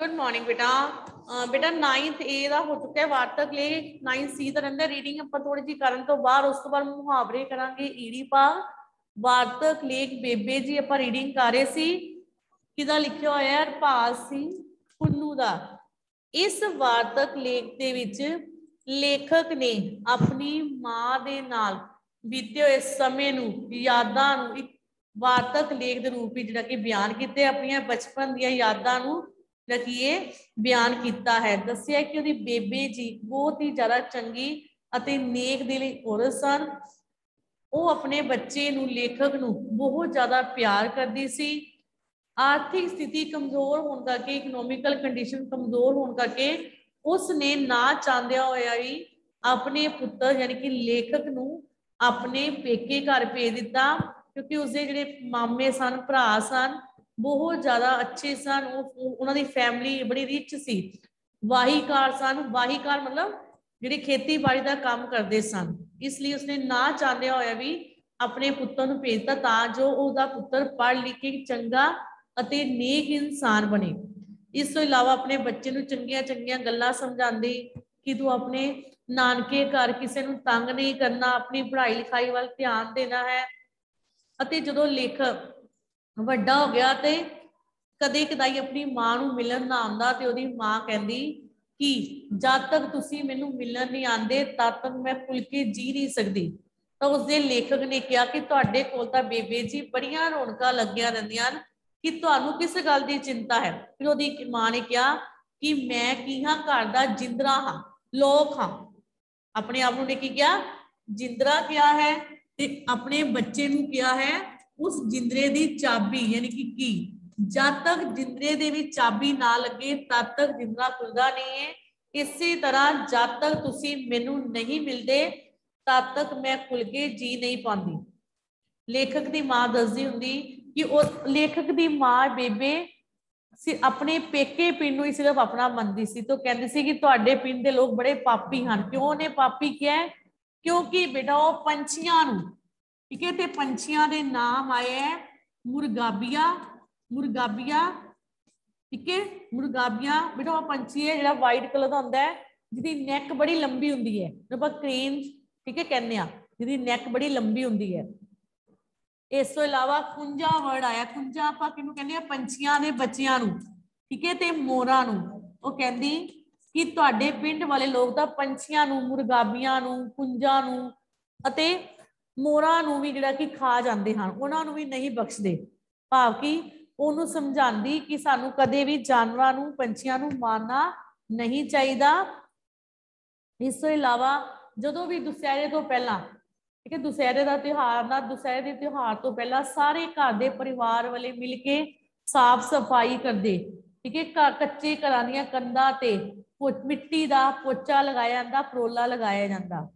Good morning ਬੇਟਾ ਅਹ ਬੇਟਾ 9th A ਦਾ ਹੋ ਚੁੱਕਾ ਹੈ ਵਾਰਤਕ ਲੈ 9th C ਦਾ ਰਹਿੰਦਾ ਰੀਡਿੰਗ ਆਪਾਂ ਥੋੜੀ ਜੀ ਕਰਨ ਤੋਂ ਬਾਅਦ ਉਸ ਤੋਂ ਬਾਅਦ ਮੁਹਾਵਰੇ ਕਰਾਂਗੇ ਈੜੀ ਭਾਗ ਵਾਰਤਕ ਲੇਖ ਬੇਬੇ ਜੀ ਆਪਾਂ ਰੀਡਿੰਗ ਕਰ ਰਹੇ ਸੀ ਕਿਹਦਾ ਲਿਖਿਆ ਹੋਇਆ ਹੈ ਹਰਪਾਲ ਸਿੰਘ ਪੁੰਨੂ ਦਾ ਇਸ ਵਾਰਤਕ ਲੇਖ ਦੇ ਵਿੱਚ ਲੇਖਕ ਨੇ ਆਪਣੀ ਮਾਂ ਦੇ ਨਾਲ ਬੀਤੇ ਹੋਏ ਸਮੇਂ ਨੂੰ ਯਾਦਾਂ ਨੂੰ ਇੱਕ ਵਾਰਤਕ ਲੇਖ ਦੇ ਰੂਪ ਵਿੱਚ ਜਿਹੜਾ ਕਿ ਬਿਆਨ ਕੀਤੇ ਆਪਣੀਆਂ ਬਚਪਨ ਦੀਆਂ ਯਾਦਾਂ ਨੂੰ ਜਿਹੜਾ ਕਿ ਇਹ ਬਿਆਨ ਕੀਤਾ ਹੈ ਦੱਸਿਆ ਕਿ ਉਹਦੀ ਬੇਬੇ ਜੀ ਬਹੁਤ ਹੀ ਜ਼ਿਆਦਾ ਚੰਗੀ ਅਤੇ ਨੇਕ ਦਿਲੀ ਔਰਤ ਸਨ ਉਹ ਆਪਣੇ ਬੱਚੇ ਨੂੰ ਲੇਖਕ ਨੂੰ ਬਹੁਤ ਜ਼ਿਆਦਾ ਪਿਆਰ ਕਰਦੀ ਸੀ ਆਰਥਿਕ ਸਥਿਤੀ ਕਮਜ਼ੋਰ ਹੋਣ ਕਰਕੇ ਇਕਨੋਮਿਕਲ ਕੰਡੀਸ਼ਨ ਕਮਜ਼ੋਰ ਹੋਣ ਕਰਕੇ ਉਸ ਨੇ ਨਾ ਚਾਹੁੰਦਿਆਂ ਹੋਇਆ ਵੀ ਆਪਣੇ ਪੁੱਤਰ ਯਾਨੀ ਕਿ ਲੇਖਕ ਨੂੰ ਆਪਣੇ ਪੇਕੇ ਘਰ ਭੇਜ ਦਿੱਤਾ ਕਿਉਂਕਿ ਉਸਦੇ ਜਿਹੜੇ ਮਾਮੇ ਸਨ ਭਰਾ ਸਨ ਬਹੁਤ ਜ਼ਿਆਦਾ ਅੱਛੇ ਸਨ ਉਹ ਉਹਨਾਂ ਦੀ ਫੈਮਿਲੀ ਬੜੀ ਰਿਚ ਸੀ ਵਾਹੀਕਾਰ ਸਨ ਵਾਹੀਕਾਰ ਮਤਲਬ ਜਿਹੜੇ ਖੇਤੀਬਾੜੀ ਦਾ ਕੰਮ ਕਰਦੇ ਸਨ ਇਸ ਲਈ ਉਸਨੇ ਨਾ ਚਾਹੁੰਦਿਆ ਹੋਇਆ ਵੀ ਆਪਣੇ ਪੁੱਤਰ ਨੂੰ ਭੇਜਤਾ ਤਾਂ ਜੋ ਉਹਦਾ ਪੁੱਤਰ ਪੜ੍ਹ ਲਿਖ ਕੇ ਚੰਗਾ ਅਤੇ ਨੇਕ ਇਨਸਾਨ ਬਣੇ ਇਸ ਤੋਂ ਇਲਾਵਾ ਆਪਣੇ ਬੱਚੇ ਨੂੰ ਚੰਗੀਆਂ ਚੰਗੀਆਂ ਗੱਲਾਂ ਸਮਝਾਉਂਦੀ ਕਿ ਤੂੰ ਆਪਣੇ ਨਾਨਕੇ ਘਰ ਕਿਸੇ ਨੂੰ ਤੰਗ ਨਹੀਂ ਕਰਨਾ ਆਪਣੀ ਪੜ੍ਹਾਈ ਲਿਖਾਈ ਵੱਲ ਧਿਆਨ ਦੇਣਾ ਹੈ ਅਤੇ ਜਦੋਂ ਲੇਖਕ ਵੱਡਾ ਹੋ ਗਿਆ ਤੇ ਕਦੇ ਕਦਾਈ ਆਪਣੀ ਮਾਂ ਨੂੰ ਮਿਲਣ ਨਾ ਆਉਂਦਾ ਤੇ ਉਹਦੀ ਮਾਂ ਕਹਿੰਦੀ ਕਿ ਜਦ ਤੱਕ ਤੁਸੀਂ ਮੈਨੂੰ ਮਿਲਣ ਨਹੀਂ ਆਂਦੇ ਤਦ ਤੱਕ ਮੈਂ ਖੁੱਲ ਕੇ ਜੀ ਨਹੀਂ ਸਕਦੀ ਤਾਂ ਉਸਦੇ ਲੇਖਕ ਨੇ ਕਿਹਾ ਕਿ ਤੁਹਾਡੇ ਕੋਲ ਤਾਂ ਬੇਬੇ ਜੀ ਬੜੀਆਂ ਰੌਣਕਾਂ ਲੱਗੀਆਂ ਰਹਿੰਦੀਆਂ ਹਨ ਕਿ ਤੁਹਾਨੂੰ ਕਿਸ ਗੱਲ ਦੀ ਚਿੰਤਾ ਹੈ ਫਿਰ ਉਹਦੀ ਮਾਂ ਨੇ ਕਿਹਾ ਕਿ ਮੈਂ ਕੀ ਹਾਂ ਘਰ ਦਾ ਜਿੰਦਰਾ ਹਾਂ ਲੋਕ ਹਾਂ ਆਪਣੇ ਆਪ ਨੂੰ ਨੇ ਕੀ ਕਿਹਾ ਜਿੰਦਰਾ ਕਿਹਾ ਹੈ ਤੇ ਆਪਣੇ ਬੱਚੇ ਨੂੰ ਕਿਹਾ ਹੈ ਉਸ ਜਿੰਦਰੇ ਦੀ ਚਾਬੀ ਯਾਨੀ ਕਿ ਕੀ ਜਦ ਤੱਕ ਜਿੰਦਰੇ ਦੇ ਵਿੱਚ ਚਾਬੀ ਨਾ ਲੱਗੇ ਤਦ ਤੱਕ ਜਿੰਦਰਾ ਖੁੱਲਦਾ ਨਹੀਂ ਹੈ ਇਸੇ ਤਰ੍ਹਾਂ ਜਦ ਤੱਕ ਤੁਸੀਂ ਮੈਨੂੰ ਨਹੀਂ ਮਿਲਦੇ ਤਦ ਤੱਕ ਮੈਂ ਖੁੱਲ ਕੇ ਜੀ ਨਹੀਂ ਪਾਉਂਦੀ ਲੇਖਕ ਦੀ ਮਾਂ ਦੱਸਦੀ ਹੁੰਦੀ ਕਿ ਉਹ ਲੇਖਕ ਦੀ ਮਾਂ ਬੇਬੇ ਆਪਣੇ ਪੇਕੇ ਪਿੰਡ ਨੂੰ ਹੀ ਸਿਰਫ ਆਪਣਾ ਮੰਨਦੀ ਸੀ ਤੋਂ ਕਹਿੰਦੀ ਸੀ ਕਿ ਤੁਹਾਡੇ ਪਿੰਡ ਦੇ ਲੋਕ ਬੜੇ ਪਾਪੀ ਹਨ ਕਿਉਂ ਨੇ ਪਾਪੀ ਕਿਹਾ ਕਿਉਂਕਿ ਬੇਟਾ ਉਹ ਪੰਛੀਆਂ ਨੂੰ ਠੀਕ ਹੈ ਤੇ ਪੰਛੀਆਂ ਦੇ ਨਾਮ ਆਏ ਹੈ ਮੁਰਗਾਬੀਆ ਮੁਰਗਾਬੀਆ ਠੀਕ ਹੈ ਮੁਰਗਾਬੀਆ ਬੇਟਾ ਉਹ ਪੰਛੀ ਹੈ ਜਿਹੜਾ ਵਾਈਟ ਕਲਰ ਦਾ ਹੁੰਦਾ ਹੈ ਜਿਹਦੀ ਨੈਕ ਬੜੀ ਲੰਬੀ ਹੁੰਦੀ ਹੈ ਆਪਾਂ ਕ੍ਰੇਨ ਠੀਕ ਹੈ ਕਹਿੰਦੇ ਆ ਜਿਹਦੀ ਨੈਕ ਬੜੀ ਲੰਬੀ ਹੁੰਦੀ ਹੈ ਇਸ ਤੋਂ ਇਲਾਵਾ ਕੁੰਜਾ ਵਰਡ ਆਇਆ ਕੁੰਜਾ ਆਪਾਂ ਕਿਹਨੂੰ ਕਹਿੰਦੇ ਆ ਪੰਛੀਆਂ ਦੇ ਬੱਚਿਆਂ ਨੂੰ ਠੀਕ ਹੈ ਤੇ ਮੋਰਾਂ ਨੂੰ ਉਹ ਕਹਿੰਦੀ ਕਿ ਤੁਹਾਡੇ ਪਿੰਡ ਵਾਲੇ ਲੋਕ ਤਾਂ ਪੰਛੀਆਂ ਨੂੰ ਮੁਰਗਾਬੀਆਂ ਨੂੰ ਕੁੰਜਾਂ ਨੂੰ ਅਤੇ ਮੋਰਾਂ ਨੂੰ ਵੀ ਜਿਹੜਾ ਕਿ ਖਾ ਜਾਂਦੇ ਹਨ ਉਹਨਾਂ ਨੂੰ ਵੀ ਨਹੀਂ ਬਖਸ਼ਦੇ ਭਾਵ ਕਿ ਉਹਨੂੰ ਸਮਝਾਉਂਦੀ ਕਿ ਸਾਨੂੰ ਕਦੇ ਵੀ ਜਾਨਵਰਾਂ ਨੂੰ ਪੰਛੀਆਂ ਨੂੰ ਮਾਰਨਾ ਨਹੀਂ ਚਾਹੀਦਾ ਇਸ ਤੋਂ ਇਲਾਵਾ ਜਦੋਂ ਵੀ ਦੁਸਹਿਰੇ ਤੋਂ ਪਹਿਲਾਂ ਠੀਕ ਹੈ ਦੁਸਹਿਰੇ ਦਾ ਤਿਉਹਾਰ ਨਾ ਦੁਸਹਿਰੇ ਦੇ ਤਿਉਹਾਰ ਤੋਂ ਪਹਿਲਾਂ ਸਾਰੇ ਘਰ ਦੇ ਪਰਿਵਾਰ ਵਾਲੇ ਮਿਲ ਕੇ ਸਾਫ਼ ਸਫਾਈ ਕਰਦੇ ਠੀਕ ਹੈ ਕੱਚੇ ਘਰਾਂ ਦੀਆਂ ਕੰਧਾਂ ਤੇ ਮਿੱਟੀ ਦਾ ਪੋਚਾ ਲਗਾਇਆ ਜਾਂਦਾ ਪਰੋਲਾ ਲਗਾਇਆ ਜਾਂਦਾ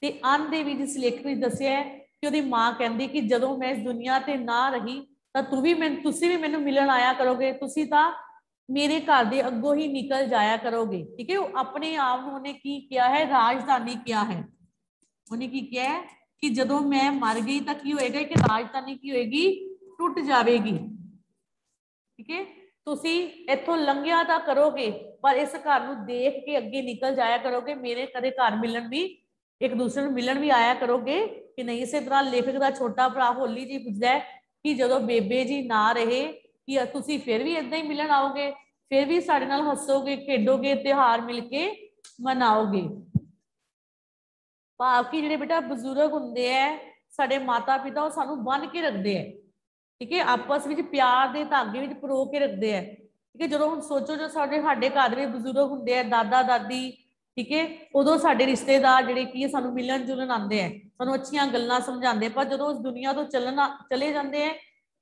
ਤੇ ਅੰਨ ਦੇ ਵਿੱਚ ਇਸ ਲੇਖ ਵਿੱਚ ਦੱਸਿਆ ਕਿ ਉਹਦੀ ਮਾਂ ਕਹਿੰਦੀ ਕਿ ਜਦੋਂ ਮੈਂ ਇਸ ਦੁਨੀਆ ਤੇ ਨਾ ਰਹੀ ਤਾਂ ਤੂੰ ਵੀ ਮੈਂ ਤੁਸੀਂ ਵੀ ਮੈਨੂੰ ਮਿਲਣ ਆਇਆ ਕਰੋਗੇ ਤੁਸੀਂ ਤਾਂ ਮੇਰੇ ਘਰ ਦੇ ਅੱਗੋਂ ਹੀ ਨਿਕਲ ਜਾਇਆ ਕਰੋਗੇ ਠੀਕ ਹੈ ਉਹ ਆਪਣੇ ਆਪ ਨੂੰ ਉਹਨੇ ਕੀ ਕਿਹਾ ਹੈ ਰਾਜਧਾਨੀ ਕਿਹਾ ਹੈ ਉਹਨੇ ਕੀ ਕਿਹਾ ਹੈ ਕਿ ਜਦੋਂ ਮੈਂ ਮਰ ਗਈ ਤਾਂ ਕੀ ਹੋਏਗਾ ਕਿ ਰਾਜਧਾਨੀ ਕੀ ਹੋਏਗੀ ਟੁੱਟ ਜਾਵੇਗੀ ਠੀਕ ਹੈ ਤੁਸੀਂ ਇੱਥੋਂ ਲੰਘਿਆ ਤਾਂ ਕਰੋਗੇ ਪਰ ਇਸ ਘਰ ਨੂੰ ਦੇਖ ਕੇ ਅੱਗੇ ਨਿਕਲ ਜਾਇਆ ਕਰੋਗੇ ਮੇਰੇ ਕਦੇ ਘਰ ਮਿਲਣ ਵੀ ਇੱਕ ਦੂਸਰੇ ਨੂੰ ਮਿਲਣ ਵੀ ਆਇਆ ਕਰੋਗੇ ਕਿ ਨਹੀਂ ਇਸੇ ਤਰ੍ਹਾਂ ਲੇਖਕ ਦਾ ਛੋਟਾ ਭਰਾ ਹੋਲੀ ਜੀ ਪੁੱਛਦਾ ਹੈ ਕਿ ਜਦੋਂ ਬੇਬੇ ਜੀ ਨਾ ਰਹੇ ਕਿ ਤੁਸੀਂ ਫਿਰ ਵੀ ਇਦਾਂ ਹੀ ਮਿਲਣ ਆਓਗੇ ਫਿਰ ਵੀ ਸਾਡੇ ਨਾਲ ਹੱਸੋਗੇ ਖੇਡੋਗੇ ਤਿਉਹਾਰ ਮਿਲ ਕੇ ਮਨਾਓਗੇ ਭਾਵ ਕਿ ਜਿਹੜੇ ਬੇਟਾ ਬਜ਼ੁਰਗ ਹੁੰਦੇ ਆ ਸਾਡੇ ਮਾਤਾ ਪਿਤਾ ਉਹ ਸਾਨੂੰ ਬੰਨ ਕੇ ਰੱਖਦੇ ਆ ਠੀਕ ਹੈ ਆਪਸ ਵਿੱਚ ਪਿਆਰ ਦੇ ਧਾਗੇ ਵਿੱਚ ਪਰੋ ਕੇ ਰੱਖਦੇ ਆ ਠੀਕ ਹੈ ਜਦੋਂ ਹੁਣ ਸੋਚੋ ਜੋ ਸਾਡੇ ਸਾਡੇ ਘਰ ਦੇ ਬਜ਼ੁਰਗ ਹੁੰਦੇ ਆ ਦਾਦਾ ਦਾਦੀ ਠੀਕ ਹੈ ਉਦੋਂ ਸਾਡੇ ਰਿਸ਼ਤੇਦਾਰ ਜਿਹੜੇ ਕੀ ਸਾਨੂੰ ਮਿਲਣ ਜੁਲਣ ਆਉਂਦੇ ਆ ਸਾਨੂੰ ਅੱਛੀਆਂ ਗੱਲਾਂ ਸਮਝਾਉਂਦੇ ਪਰ ਜਦੋਂ ਉਸ ਦੁਨੀਆ ਤੋਂ ਚੱਲਣਾ ਚਲੇ ਜਾਂਦੇ ਆ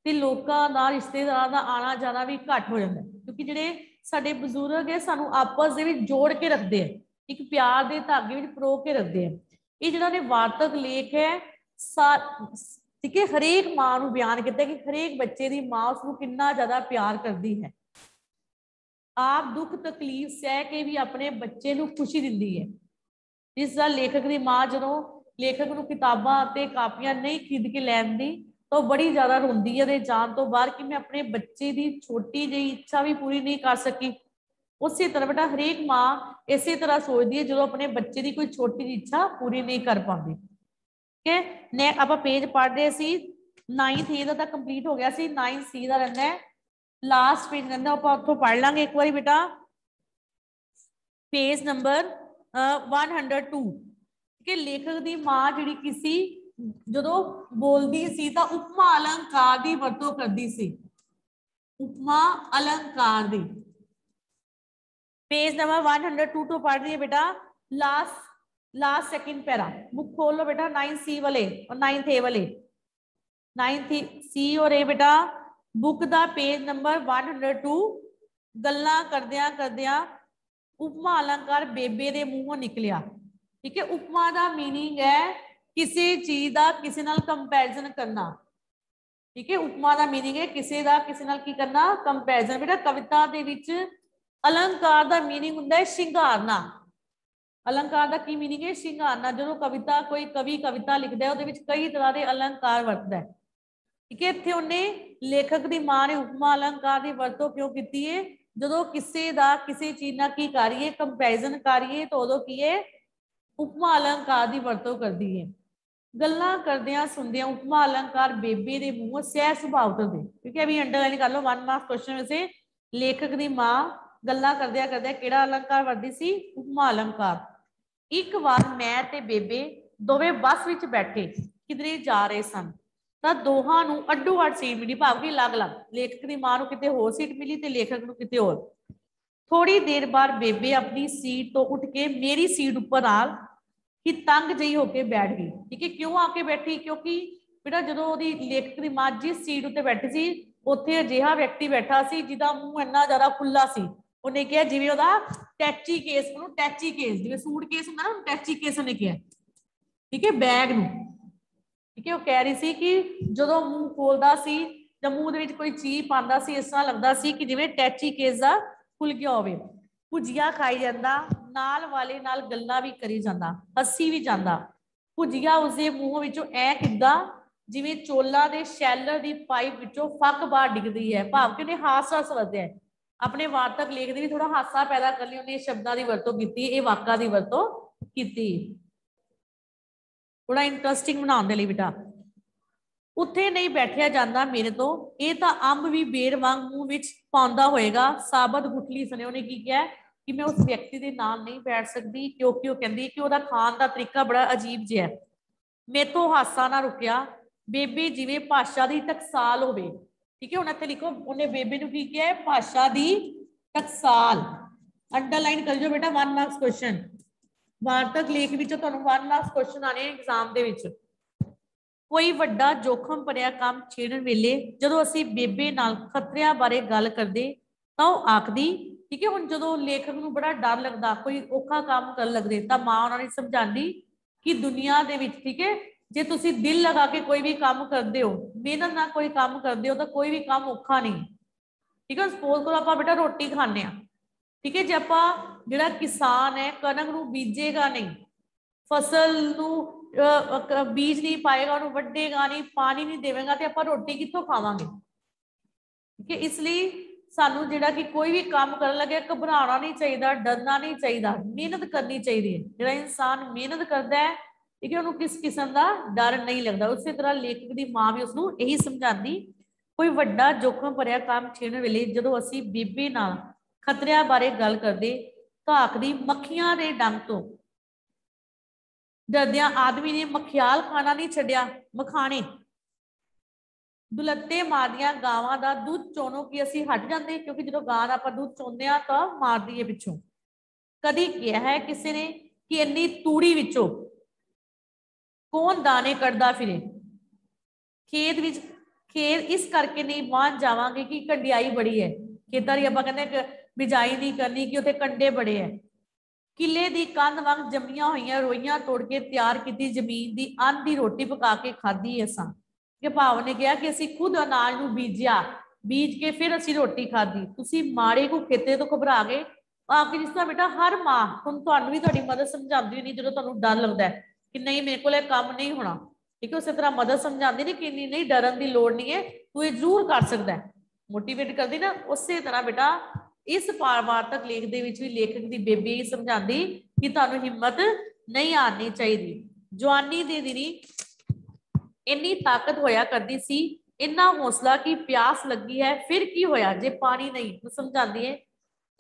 ਤੇ ਲੋਕਾਂ ਦਾ ਰਿਸ਼ਤੇਦਾਰਾਂ ਦਾ ਆਣਾ ਜਾਣਾ ਵੀ ਘੱਟ ਹੋ ਜਾਂਦਾ ਕਿਉਂਕਿ ਜਿਹੜੇ ਸਾਡੇ ਬਜ਼ੁਰਗ ਹੈ ਸਾਨੂੰ ਆਪਸ ਦੇ ਵਿੱਚ ਜੋੜ ਕੇ ਰੱਖਦੇ ਆ ਇੱਕ ਪਿਆਰ ਦੇ ਧਾਗੇ ਵਿੱਚ ਪਰੋ ਕੇ ਰੱਖਦੇ ਆ ਇਹ ਜਿਹੜਾ ਨੇ ਵਾਰਤਕ ਲੇਖ ਹੈ ਠੀਕ ਹੈ ਹਰੇਕ ਮਾਂ ਨੂੰ ਬਿਆਨ ਕੀਤਾ ਕਿ ਹਰੇਕ ਬੱਚੇ ਦੀ ਮਾਂ ਉਸ ਨੂੰ ਕਿੰਨਾ ਜ਼ਿਆਦਾ ਪਿਆਰ ਕਰਦੀ ਹੈ ਆਪ ਦੁੱਖ ਤਕਲੀਫ ਸਹਿ ਕੇ ਵੀ ਆਪਣੇ ਬੱਚੇ ਨੂੰ ਖੁਸ਼ੀ ਦਿੰਦੀ ਹੈ ਇਸ ਦਾ ਲੇਖਕ ਦੀ ਮਾਂ ਜਦੋਂ ਲੇਖਕ ਨੂੰ ਕਿਤਾਬਾਂ ਅਤੇ ਕਾਪੀਆਂ ਨਹੀਂ ਖਰੀਦ ਕੇ ਲੈਂਦੀ ਤਾਂ ਬੜੀ ਜ਼ਿਆਦਾ ਰੋਂਦੀ ਹੈ ਦੇ ਜਾਣ ਤੋਂ ਬਾਅਦ ਕਿ ਮੈਂ ਆਪਣੇ ਬੱਚੇ ਦੀ ਛੋਟੀ ਜਿਹੀ ਇੱਛਾ ਵੀ ਪੂਰੀ ਨਹੀਂ ਕਰ ਸਕੀ ਉਸੇ ਤਰ੍ਹਾਂ ਬੇਟਾ ਹਰੇਕ ਮਾਂ ਇਸੇ ਤਰ੍ਹਾਂ ਸੋਚਦੀ ਹੈ ਜਦੋਂ ਆਪਣੇ ਬੱਚੇ ਦੀ ਕੋਈ ਛੋਟੀ ਜਿਹੀ ਇੱਛਾ ਪੂਰੀ ਨਹੀਂ ਕਰ ਪਾਉਂਦੀ ਠੀਕ ਹੈ ਨੇ ਆਪਾਂ ਪੇਜ ਪੜ੍ਹ ਰਹੇ ਸੀ 9th ਏ ਦਾ ਤਾਂ ਕੰਪਲੀਟ ਹੋ ਗਿਆ ਸੀ 9th ਸੀ ਦਾ ਰਹਿੰਦਾ ਹੈ ਲਾਸਟ ਪੇਜ ਰਹਿੰਦਾ ਆਪਾਂ ਉੱਥੋਂ ਪੜ੍ਹ ਲਾਂਗੇ ਇੱਕ ਵਾਰੀ ਬੇਟਾ ਪੇਜ ਨੰਬਰ 102 ਕਿ ਲੇਖਕ ਦੀ ਮਾਂ ਜਿਹੜੀ ਕਿਸੇ ਜਦੋਂ ਬੋਲਦੀ ਸੀ ਤਾਂ ਉਪਮਾ ਅਲੰਕਾਰ ਦੀ ਵਰਤੋਂ ਕਰਦੀ ਸੀ ਉਪਮਾ ਅਲੰਕਾਰ ਦੀ पेज नंबर 102 तो पढ़ रही है बेटा last last second para book खोल लो बेटा नाइन्थ सी वाले और नाइन्थ ए वाले नाइन्थ सी और ए बेटा बुक ਦਾ ਪੇਜ ਨੰਬਰ 102 ਗੱਲਾਂ ਕਰਦਿਆਂ ਕਰਦਿਆਂ ਉਪਮਾ ਅਲੰਕਾਰ ਬੇਬੇ ਦੇ ਮੂੰਹੋਂ ਨਿਕਲਿਆ ਠੀਕ ਹੈ ਉਪਮਾ ਦਾ मीनिंग ਹੈ ਕਿਸੇ ਚੀਜ਼ ਦਾ ਕਿਸੇ ਨਾਲ ਕੰਪੈਰੀਜ਼ਨ ਕਰਨਾ ਠੀਕ ਹੈ ਉਪਮਾ ਦਾ मीनिंग ਹੈ ਕਿਸੇ ਦਾ ਕਿਸੇ ਨਾਲ ਕੀ ਕਰਨਾ ਕੰਪੈਰੀਜ਼ਨ ਬੇਟਾ ਕਵਿਤਾ ਦੇ ਵਿੱਚ ਅਲੰਕਾਰ ਦਾ मीनिंग ਹੁੰਦਾ ਹੈ ਸ਼ਿੰਗਾਰਨਾ ਅਲੰਕਾਰ ਦਾ ਕੀ मीनिंग ਹੈ ਸ਼ਿੰਗਾਰਨਾ ਜਦੋਂ ਕਵਿਤਾ ਕੋਈ ਕਵੀ ਕਵਿਤਾ ਲਿਖਦਾ ਹੈ ਉਹਦੇ ਵਿੱਚ ਕਈ ਤਰ੍ਹਾਂ ਦੇ ਅਲੰਕਾਰ ਵਰਤਦਾ ਹੈ ਠੀਕ ਹੈ ਇੱਥੇ ਉਹਨੇ ਲੇਖਕ ਦੀ ਮਾਂ ਨੇ ਉਪਮਾ ਅਲੰਕਾਰ ਦੀ ਵਰਤੋਂ ਕਿਉਂ ਕੀਤੀ ਹੈ ਜਦੋਂ ਕਿਸੇ ਦਾ ਕਿਸੇ ਚੀਜ਼ ਨਾਲ ਕੀ ਕਰੀਏ ਕੰਪੈਰੀਜ਼ਨ ਕਰੀਏ ਤਾਂ ਉਦੋਂ ਕੀ ਹੈ ਉਪਮਾ ਅਲੰਕਾਰ ਦੀ ਵਰਤੋਂ ਕਰਦੀ ਹੈ ਗੱਲਾਂ ਕਰਦਿਆਂ ਸੁਣਦਿਆਂ ਉਪਮਾ ਅਲੰਕਾਰ ਬੇਬੇ ਦੇ ਮੂੰਹੋਂ ਸਹਿ ਸੁਭਾਅ ਉਤਰਦੇ ਕਿਉਂਕਿ ਅਭੀ ਅੰਡਰਲਾਈਨ ਕਰ ਲਓ ਵਨ ਮਾਰਕ ਕੁਐਸਚਨ ਵਿੱਚ ਲੇਖਕ ਦੀ ਮਾਂ ਗੱਲਾਂ ਕਰਦਿਆਂ ਕਰਦਿਆਂ ਕਿਹੜਾ ਅਲੰਕਾਰ ਵਰਦੀ ਸੀ ਉਪਮਾ ਅਲੰਕਾਰ ਇੱਕ ਵਾਰ ਮੈਂ ਤੇ ਬੇਬੇ ਦੋਵੇਂ ਬੱਸ ਵਿੱਚ ਬੈਠੇ ਕਿਧਰੇ ਜਾ ਰਹੇ ਸਨ ਤਾਂ ਦੋਹਾਂ ਨੂੰ ਅੱਡੋ ਅੱਡ ਸੀਟ ਮਿਲੀ ਭਾਵ ਕਿ ਅਲੱਗ-ਅਲੱਗ ਲੇਖਕ ਦੀ ਮਾਂ ਨੂੰ ਕਿਤੇ ਹੋਰ ਸੀਟ ਮਿਲੀ ਤੇ ਲੇਖਕ ਨੂੰ ਕਿਤੇ ਹੋਰ ਥੋੜੀ ਦੇਰ ਬਾਅਦ ਬੇਬੇ ਆਪਣੀ ਸੀਟ ਤੋਂ ਉੱਠ ਕੇ ਮੇਰੀ ਸੀਟ ਉੱਪਰ ਆ ਕਿ ਤੰਗ ਜਈ ਹੋ ਕੇ ਬੈਠ ਗਈ ਠੀਕ ਹੈ ਕਿਉਂ ਆ ਕੇ ਬੈਠੀ ਕਿਉਂਕਿ ਬੇਟਾ ਜਦੋਂ ਉਹਦੀ ਲੇਖਕ ਦੀ ਮਾਂ ਜਿਸ ਸੀਟ ਉੱਤੇ ਬੈਠੀ ਸੀ ਉੱਥੇ ਅਜਿਹਾ ਵਿਅਕਤੀ ਬੈਠਾ ਸੀ ਜਿਹਦਾ ਮੂੰਹ ਇੰਨਾ ਜ਼ਿਆਦਾ ਖੁੱਲਾ ਸੀ ਉਹਨੇ ਕਿਹਾ ਜਿਵੇਂ ਉਹਦਾ ਟੈਚੀ ਕੇਸ ਉਹਨੂੰ ਟੈਚੀ ਕੇਸ ਜਿਵੇਂ ਸੂਟ ਕੇਸ ਹੁੰਦਾ ਨਾ ਟੈਚੀ ਕੇਸ ਉਹਨੇ ਕਿਹਾ ਠੀਕ ਹੈ ਬੈਗ ਨੂੰ ਠੀਕ ਹੈ ਉਹ ਕਹਿ ਰਹੀ ਸੀ ਕਿ ਜਦੋਂ ਮੂੰਹ ਖੋਲਦਾ ਸੀ ਜਾਂ ਮੂੰਹ ਦੇ ਵਿੱਚ ਕੋਈ ਚੀਜ਼ ਪਾਉਂਦਾ ਸੀ ਇਸ ਤਰ੍ਹਾਂ ਲੱਗਦਾ ਸੀ ਕਿ ਜਿਵੇਂ ਟੈਚੀ ਕੇਸ ਦਾ ਖੁੱਲ ਗਿਆ ਹੋਵੇ ਭੁਜੀਆ ਖਾਈ ਜਾਂਦਾ ਨਾਲ ਵਾਲੇ ਨਾਲ ਗੱਲਾਂ ਵੀ ਕਰੀ ਜਾਂਦਾ ਹੱਸੀ ਵੀ ਜਾਂਦਾ ਭੁਜੀਆ ਉਸਦੇ ਮੂੰਹ ਵਿੱਚੋਂ ਐ ਕਿੱਦਾਂ ਜਿਵੇਂ ਚੋਲਾ ਦੇ ਸ਼ੈਲਰ ਦੀ ਪਾਈਪ ਵਿੱਚੋਂ ਫੱਕ ਬਾਹਰ ਡਿੱਗਦੀ ਹੈ ਭਾਵ ਕਿ ਉਹਨੇ ਹਾਸ ਰਸ ਵਰਤਿਆ ਆਪਣੇ ਵਾਰਤਕ ਲੇਖ ਦੇ ਵੀ ਥੋੜਾ ਹਾਸਾ ਪੈਦਾ ਕਰ ਲਈ ਉਹਨੇ ਸ਼ਬਦਾਂ ਦੀ ਵਰਤੋਂ ਕੀਤੀ ਇਹ ਵਾਕਾਂ ਦੀ ਵਰਤੋਂ ਕੀਤੀ ਥੋੜਾ ਇੰਟਰਸਟਿੰਗ ਬਣਾਉਣ ਦੇ ਲਈ ਬੇਟਾ ਉੱਥੇ ਨਹੀਂ ਬੈਠਿਆ ਜਾਂਦਾ ਮੇਰੇ ਤੋਂ ਇਹ ਤਾਂ ਅੰਬ ਵੀ ਬੇਰ ਵਾਂਗ ਮੂੰਹ ਵਿੱਚ ਪਾਉਂਦਾ ਹੋਏਗਾ ਸਾਬਤ ਗੁਠਲੀ ਸਨੇ ਉਹਨੇ ਕੀ ਕਿਹਾ ਕਿ ਮੈਂ ਉਸ ਵਿਅਕਤੀ ਦੇ ਨਾਲ ਨਹੀਂ ਬੈਠ ਸਕਦੀ ਕਿਉਂਕਿ ਉਹ ਕਹਿੰਦੀ ਕਿ ਉਹਦਾ ਖਾਣ ਦਾ ਤਰੀਕਾ ਬੜਾ ਅਜੀਬ ਜਿਹਾ ਹੈ ਮੇਤੋਂ ਹਾਸਾ ਨਾ ਰੁਕਿਆ ਬੇਬੇ ਜਿਵੇਂ ਭਾਸ਼ਾ ਦੀ ਟਕਸਾਲ ਹੋਵੇ ਠੀਕ ਹੈ ਹੁਣ ਇੱਥੇ ਲਿਖੋ ਉਹਨੇ ਬੇਬੇ ਨੂੰ ਕੀ ਕਿਹਾ ਹੈ ਭਾਸ਼ਾ ਦੀ ਟਕਸਾਲ ਅੰਡਰਲਾਈਨ ਕਰ ਜੋ ਬੇਟਾ 1 ਮਾਰਕਸ ਕੁਐਸਚਨ ਵਾਰਤਕ ਲੇਖ ਵਿੱਚ ਤੁਹਾਨੂੰ 1 ਮਾਰਕਸ ਕੁਐਸਚਨ ਆਣੇ ਐਗਜ਼ਾਮ ਦੇ ਵਿੱਚ ਕੋਈ ਵੱਡਾ ਜੋਖਮ ਭਰਿਆ ਕੰਮ ਛੇੜਨ ਵੇਲੇ ਜਦੋਂ ਅਸੀਂ ਬੇਬੇ ਨਾਲ ਖਤਰਿਆਂ ਬਾਰੇ ਗੱਲ ਕਰਦੇ ਤਾਂ ਉਹ ਆਖਦੀ ਠੀਕ ਹੈ ਹੁਣ ਜਦੋਂ ਲੇਖਕ ਨੂੰ ਬੜਾ ਡਰ ਲੱਗਦਾ ਕੋਈ ਔਖਾ ਕੰਮ ਕਰਨ ਲੱਗਦੇ ਤਾਂ ਮਾਂ ਉਹਨਾਂ ਨੇ ਸਮਝਾਉਂਦੀ ਕਿ ਦੁਨੀਆ ਦੇ ਵਿੱਚ ਠੀਕ ਹੈ ਜੇ ਤੁਸੀਂ ਦਿਲ ਲਗਾ ਕੇ ਕੋਈ ਵੀ ਕੰਮ ਕਰਦੇ ਹੋ ਮਿਹਨਤ ਨਾਲ ਕੋਈ ਕੰਮ ਕਰਦੇ ਹੋ ਤਾਂ ਕੋਈ ਵੀ ਕੰਮ ਔਖਾ ਨਹੀਂ ਠੀਕ ਹੈ ਸਪੋਜ਼ ਕਰੋ ਆਪਾਂ ਬੇਟਾ ਰੋਟੀ ਖਾਣੇ ਆ ਠੀਕ ਹੈ ਜੇ ਆਪਾਂ ਜਿਹੜਾ ਕਿਸਾਨ ਹੈ ਕਣਕ ਨੂੰ ਬੀਜੇਗਾ ਨਹੀਂ ਫਸਲ ਨੂੰ ਬੀਜ ਨਹੀਂ ਪਾਏਗਾ ਉਹਨੂੰ ਵੱਢੇਗਾ ਨਹੀਂ ਪਾਣੀ ਨਹੀਂ ਦੇਵੇਗਾ ਤੇ ਆਪਾਂ ਰੋਟੀ ਕਿੱਥੋਂ ਖਾਵਾਂਗੇ ਠੀਕ ਹੈ ਇਸ ਲਈ ਸਾਨੂੰ ਜਿਹੜਾ ਕਿ ਕੋਈ ਵੀ ਕੰਮ ਕਰਨ ਲੱਗੇ ਘਬਰਾਉਣਾ ਨਹੀਂ ਚਾਹੀਦਾ ਡਰਨਾ ਨਹੀਂ ਚਾਹੀਦਾ ਮਿਹਨਤ ਕਰਨੀ ਚਾਹੀਦੀ ਹੈ ਜਿਹੜਾ ਇਨਸਾਨ ਮਿਹਨਤ ਕਰਦਾ ਹੈ ਠੀਕ ਹੈ ਉਹਨੂੰ ਕਿਸ ਕਿਸਮ ਦਾ ਡਰ ਨਹੀਂ ਲੱਗਦਾ ਉਸੇ ਤਰ੍ਹਾਂ ਲੇਖਕ ਦੀ ਮਾਂ ਵੀ ਉਸਨੂੰ ਇਹੀ ਸਮਝਾਉਂਦੀ ਕੋਈ ਵੱਡਾ ਜੋਖਮ ਭਰਿਆ ਕੰਮ ਛੇੜਨ ਵੇਲੇ ਜਦੋਂ ਅਸੀਂ ਬੀਬੀ ਨਾਲ ਖਤਰਿਆਂ ਬਾਰੇ ਗੱਲ ਕਰਦੇ ਤਾਂ ਆਖਦੀ ਮੱਖੀਆਂ ਦੇ ਡੰਗ ਤੋਂ ਡਰਦਿਆਂ ਆਦਮੀ ਨੇ ਮਖਿਆਲ ਖਾਣਾ ਨਹੀਂ ਛੱਡਿਆ ਮਖਾਣੇ ਦੁਲੱਤੇ ਮਾਰਦੀਆਂ ਗਾਵਾਂ ਦਾ ਦੁੱਧ ਚੋਣੋ ਕਿ ਅਸੀਂ ਹਟ ਜਾਂਦੇ ਕਿਉਂਕਿ ਜਦੋਂ ਗਾਂ ਦਾ ਆਪਾਂ ਦੁੱਧ ਚੋਂਦੇ ਆ ਤਾਂ ਮਾਰਦੀ ਹੈ ਪਿੱਛੋਂ ਕਦੀ ਕਿਹਾ ਹੈ ਕਿਸੇ ਨੇ ਕਿ ਇੰਨੀ ਤੂੜੀ ਵਿੱਚੋਂ ਕੌਣ ਦਾਣੇ ਕੱਢਦਾ ਫਿਰੇ ਖੇਤ ਵਿੱਚ ਖੇਤ ਇਸ ਕਰਕੇ ਨਹੀਂ ਵਾਂ ਜਾਵਾਂਗੇ ਕਿ ਕੰਡਿਆਈ ਬੜੀ ਹੈ ਖੇਤਾਂ ਦੀ ਆਪਾਂ ਕਹਿੰਦੇ ਕਿ ਬਿਜਾਈ ਨਹੀਂ ਕਰਨੀ ਕਿ ਉੱਥੇ ਕੰਡੇ ਬੜੇ ਹੈ ਕਿਲੇ ਦੀ ਕੰਧ ਵਾਂਗ ਜੰਮੀਆਂ ਹੋਈਆਂ ਰੋਈਆਂ ਤੋੜ ਕੇ ਤਿਆਰ ਕੀਤੀ ਜ਼ਮੀਨ ਦੀ ਅੰਨ ਦੀ ਰੋਟੀ ਪਕਾ ਕੇ ਖਾਧੀ ਅਸਾਂ ਕਿ ਭਾਵ ਨੇ ਕਿਹਾ ਕਿ ਅਸੀਂ ਖੁਦ ਅਨਾਜ ਨੂੰ ਬੀਜਿਆ ਬੀਜ ਕੇ ਫਿਰ ਅਸੀਂ ਰੋਟੀ ਖਾਧੀ ਤੁਸੀਂ ਮਾੜੇ ਕੋ ਖੇਤੇ ਤੋਂ ਘਬਰਾ ਗਏ ਆਖਿਰ ਜਿਸ ਤਰ੍ਹਾਂ ਬੇਟਾ ਹਰ ਮਾਂ ਹੁਣ ਤੁਹਾਨੂੰ ਵੀ ਤੁਹਾਡੀ ਮਦਦ ਸਮਝਾਉਂਦੀ ਨਹੀਂ ਜਦੋਂ ਤੁਹਾਨੂੰ ਡਰ ਲੱਗਦਾ ਕਿ ਨਹੀਂ ਮੇਰੇ ਕੋਲ ਇਹ ਕੰਮ ਨਹੀਂ ਹੋਣਾ ਠੀਕ ਹੈ ਉਸੇ ਤਰ੍ਹਾਂ ਮਦਦ ਸਮਝਾਉਂਦੀ ਨਹੀਂ ਕਿ ਨਹੀਂ ਡਰਨ ਦੀ ਲੋੜ ਨਹੀਂ ਹੈ ਤੂੰ ਇਹ ਜ਼ਰੂਰ ਕਰ ਸਕਦਾ ਹੈ ਮੋਟੀਵੇਟ ਕਰਦੀ ਨਾ ਉਸੇ ਤਰ੍ਹਾਂ ਬੇਟਾ ਇਸ ਵਾਰਤਕ ਲੇਖ ਦੇ ਵਿੱਚ ਵੀ ਲੇਖਕ ਦੀ ਬੇਬੇ ਹੀ ਸਮਝਾਉਂਦੀ ਕਿ ਤੁਹਾਨੂੰ ਹਿੰਮਤ ਨਹੀਂ ਆਣੀ ਚਾਹੀਦੀ ਜਵਾਨੀ ਦੇ ਦਿਨੀ ਇੰਨੀ ਤਾਕਤ ਹੋਇਆ ਕਰਦੀ ਸੀ ਇੰਨਾ ਹੌਸਲਾ ਕਿ ਪਿਆਸ ਲੱਗੀ ਹੈ ਫਿਰ ਕੀ ਹੋਇਆ ਜੇ ਪਾਣੀ ਨਹੀਂ ਉਹ ਸਮਝਾਉਂਦੀ ਹੈ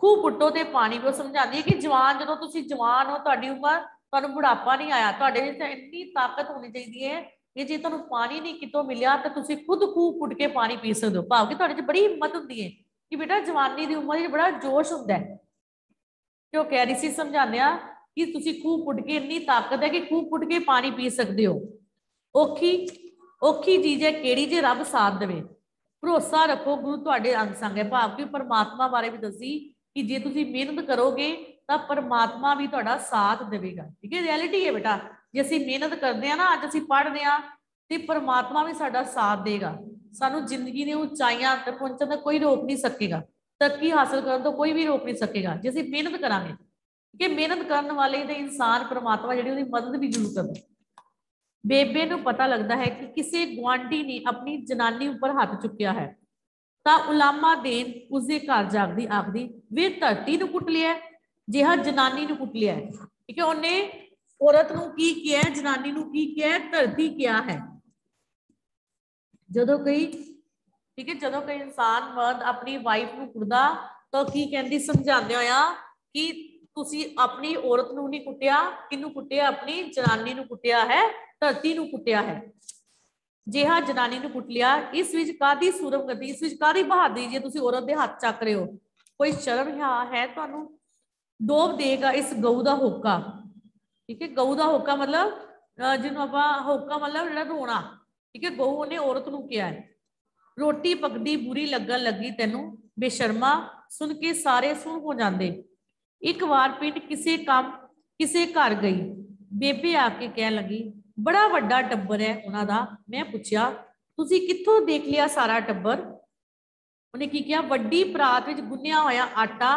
ਖੂਬ ਪੁੱਟੋ ਤੇ ਪਾਣੀ ਵੀ ਉਹ ਸਮਝਾਉਂਦੀ ਹੈ ਕਿ ਜਵਾਨ ਜਦੋਂ ਤੁਸੀਂ ਜਵਾਨ ਹੋ ਤੁਹਾਡੀ ਉਮਰ ਤੁਹਾਨੂੰ ਬੁਢਾਪਾ ਨਹੀਂ ਆਇਆ ਤੁਹਾਡੇ ਵਿੱਚ ਇੰਨੀ ਤਾਕਤ ਹੋਣੀ ਚਾਹੀਦੀ ਹੈ ਕਿ ਜੇ ਤੁਹਾਨੂੰ ਪਾਣੀ ਨਹੀਂ ਕਿਤੋਂ ਮਿਲਿਆ ਤਾਂ ਤੁਸੀਂ ਖੁਦ ਖੂਬ ਪੁੱਟ ਕੇ ਪਾਣੀ ਪੀ ਸਕਦੇ ਹੋ ਭਾਵ ਕਿ ਤੁਹਾਡੇ 'ਚ ਬੜੀ ਹਿੰਮਤ ਹੁੰਦੀ ਹੈ ਕਿ ਬੇਟਾ ਜਵਾਨੀ ਦੀ ਉਮਰ 'ਚ ਬੜਾ ਜੋਸ਼ ਹੁੰਦਾ ਹੈ ਕਿਉਂ ਕਹਿ ਰਹੀ ਸੀ ਸਮਝਾਉਂਦੇ ਆ ਕਿ ਤੁਸੀਂ ਖੂਬ ਪੁੱਟ ਕੇ ਇੰਨੀ ਤਾਕਤ ਹੈ ਕਿ ਖੂਬ ਪੁੱਟ ਕੇ ਪਾਣੀ ਪੀ ਸਕਦੇ ਹੋ ਔਖੀ ਔਖੀ ਚੀਜ਼ ਹੈ ਕਿਹੜੀ ਜੇ ਰੱਬ ਸਾਥ ਦੇਵੇ ਭਰੋਸਾ ਰੱਖੋ ਗੁਰੂ ਤੁਹਾਡੇ ਅੰਗ ਸੰਗ ਹੈ ਭਾਵ ਕਿ ਪਰਮਾਤਮਾ ਬਾਰੇ ਵੀ ਦੱਸੀ ਕਿ ਜੇ ਤੁਸੀਂ ਮਿਹਨਤ ਕਰੋਗੇ ਤਾਂ ਪਰਮਾਤਮਾ ਵੀ ਤੁਹਾਡਾ ਸਾਥ ਦੇਵੇਗਾ ਠੀਕ ਹੈ ਰਿਐਲਿਟੀ ਹੈ ਬੇਟਾ ਜੇ ਅਸੀਂ ਮਿਹਨਤ ਕਰਦੇ ਆ ਨਾ ਅੱਜ ਅਸੀਂ ਪੜ੍ਹਦੇ ਆ ਤੇ ਪਰਮਾਤਮਾ ਵੀ ਸਾਡਾ ਸਾਥ ਦੇਗਾ ਸਾਨੂੰ ਜ਼ਿੰਦਗੀ ਦੇ ਉਚਾਈਆਂ ਤੇ ਪਹੁੰਚਣ ਦਾ ਕੋਈ ਰੋਕ ਨਹੀਂ ਸਕੇਗਾ ਤਰੱਕੀ ਹਾਸਲ ਕਰਨ ਤੋਂ ਕੋਈ ਵੀ ਰੋਕ ਨਹੀਂ ਸਕੇਗਾ ਜੇ ਅਸੀਂ ਮਿਹਨਤ ਕਰਾਂਗੇ ਕਿ ਮਿਹਨਤ ਕਰਨ ਵਾਲੇ ਦੇ ਇਨਸਾਨ ਪਰਮਾਤਮਾ ਜਿਹੜੀ ਉਹਦੀ ਮਦਦ ਵੀ ਜ਼ਰੂਰ ਕਰਦਾ ਬੇਬੇ ਨੂੰ ਪਤਾ ਲੱਗਦਾ ਹੈ ਕਿ ਕਿਸੇ ਗਵਾਂਢੀ ਨੇ ਆਪਣੀ ਜਨਾਨੀ ਉੱਪਰ ਹੱਥ ਚੁੱਕਿਆ ਹੈ ਤਾਂ ਉਲਾਮਾ ਦੇਨ ਉਸਦੇ ਘਰ ਜਾਗਦੀ ਆਖਦੀ ਵੇ ਧਰਤੀ ਨੂੰ ਕੁੱਟ ਲਿਆ ਜਿਹਾ ਜਨਾਨੀ ਨੂੰ ਕੁੱਟ ਲਿਆ ਠੀਕ ਹੈ ਉਹਨੇ ਔਰਤ ਨੂੰ ਕੀ ਕਿਹਾ ਜਨਾਨੀ ਨੂੰ ਕੀ ਕਿਹਾ ਧਰਤੀ ਕਿਹਾ ਹੈ ਜਦੋਂ ਕੋਈ ਠੀਕ ਹੈ ਜਦੋਂ ਕੋਈ ਇਨਸਾਨ ਮਰਦ ਆਪਣੀ ਵਾਈਫ ਨੂੰ ਕੁੱਟਦਾ ਤਾਂ ਕੀ ਕਹਿੰਦੀ ਸਮਝਾਉਂਦੇ ਹੋਇਆ ਕਿ ਤੁਸੀਂ ਆਪਣੀ ਔਰਤ ਨੂੰ ਨਹੀਂ ਕੁੱਟਿਆ ਕਿਹਨੂੰ ਕੁੱਟਿਆ ਆਪਣੀ ਜਨਾਨੀ ਨੂੰ ਕੁੱਟਿਆ ਹੈ ਧਰਤੀ ਨੂੰ ਕੁੱਟਿਆ ਹੈ ਜਿਹਾ ਜਨਾਨੀ ਨੂੰ ਕੁੱਟ ਲਿਆ ਇਸ ਵਿੱਚ ਕਾਦੀ ਸੂਰਮ ਗਤੀ ਇਸ ਵਿੱਚ ਕਾਦੀ ਬਹਾਦਰੀ ਜੇ ਤੁਸੀਂ ਔਰਤ ਦੇ ਹੱਥ ਚੱਕ ਰਹੇ ਹੋ ਕੋਈ ਸ਼ਰਮ ਹਿਆ ਹੈ ਤੁਹਾਨੂੰ ਡੋਬ ਦੇਗਾ ਇਸ ਗਊ ਦਾ ਹੋਕਾ ਠੀਕ ਹੈ ਗਊ ਦਾ ਹੋਕਾ ਮਤਲਬ ਜਿਹਨੂੰ ਆਪਾਂ ਹੋਕਾ ਮਤਲਬ ਜਿਹੜਾ ਰੋਣਾ ਠੀਕ ਹੈ ਗਊ ਉਹਨੇ ਔਰਤ ਨੂੰ ਕਿਹਾ ਹੈ ਰੋਟੀ ਪਕਦੀ ਬੁਰੀ ਲੱਗਣ ਲੱਗੀ ਤੈਨੂੰ ਬੇਸ਼ਰਮਾ ਸੁਣ ਕੇ ਸਾਰੇ ਸੁਣ ਹੋ ਜਾਂਦੇ ਇੱਕ ਵਾਰ ਪਿੰਡ ਕਿਸੇ ਕੰਮ ਕਿਸੇ ਘਰ ਗਈ ਬੇਬੇ ਆ ਕੇ ਕਹਿ ਲੱਗੀ ਬੜਾ ਵੱਡਾ ਟੱਬਰ ਹੈ ਉਹਨਾਂ ਦਾ ਮੈਂ ਪੁੱਛਿਆ ਤੁਸੀਂ ਕਿੱਥੋਂ ਦੇਖ ਲਿਆ ਸਾਰਾ ਟੱਬਰ ਉਹਨੇ ਕੀ ਕਿਹਾ ਵੱਡੀ ਪਰਾਤ ਵਿੱਚ ਗੁੰਨਿਆ ਹੋਇਆ ਆਟਾ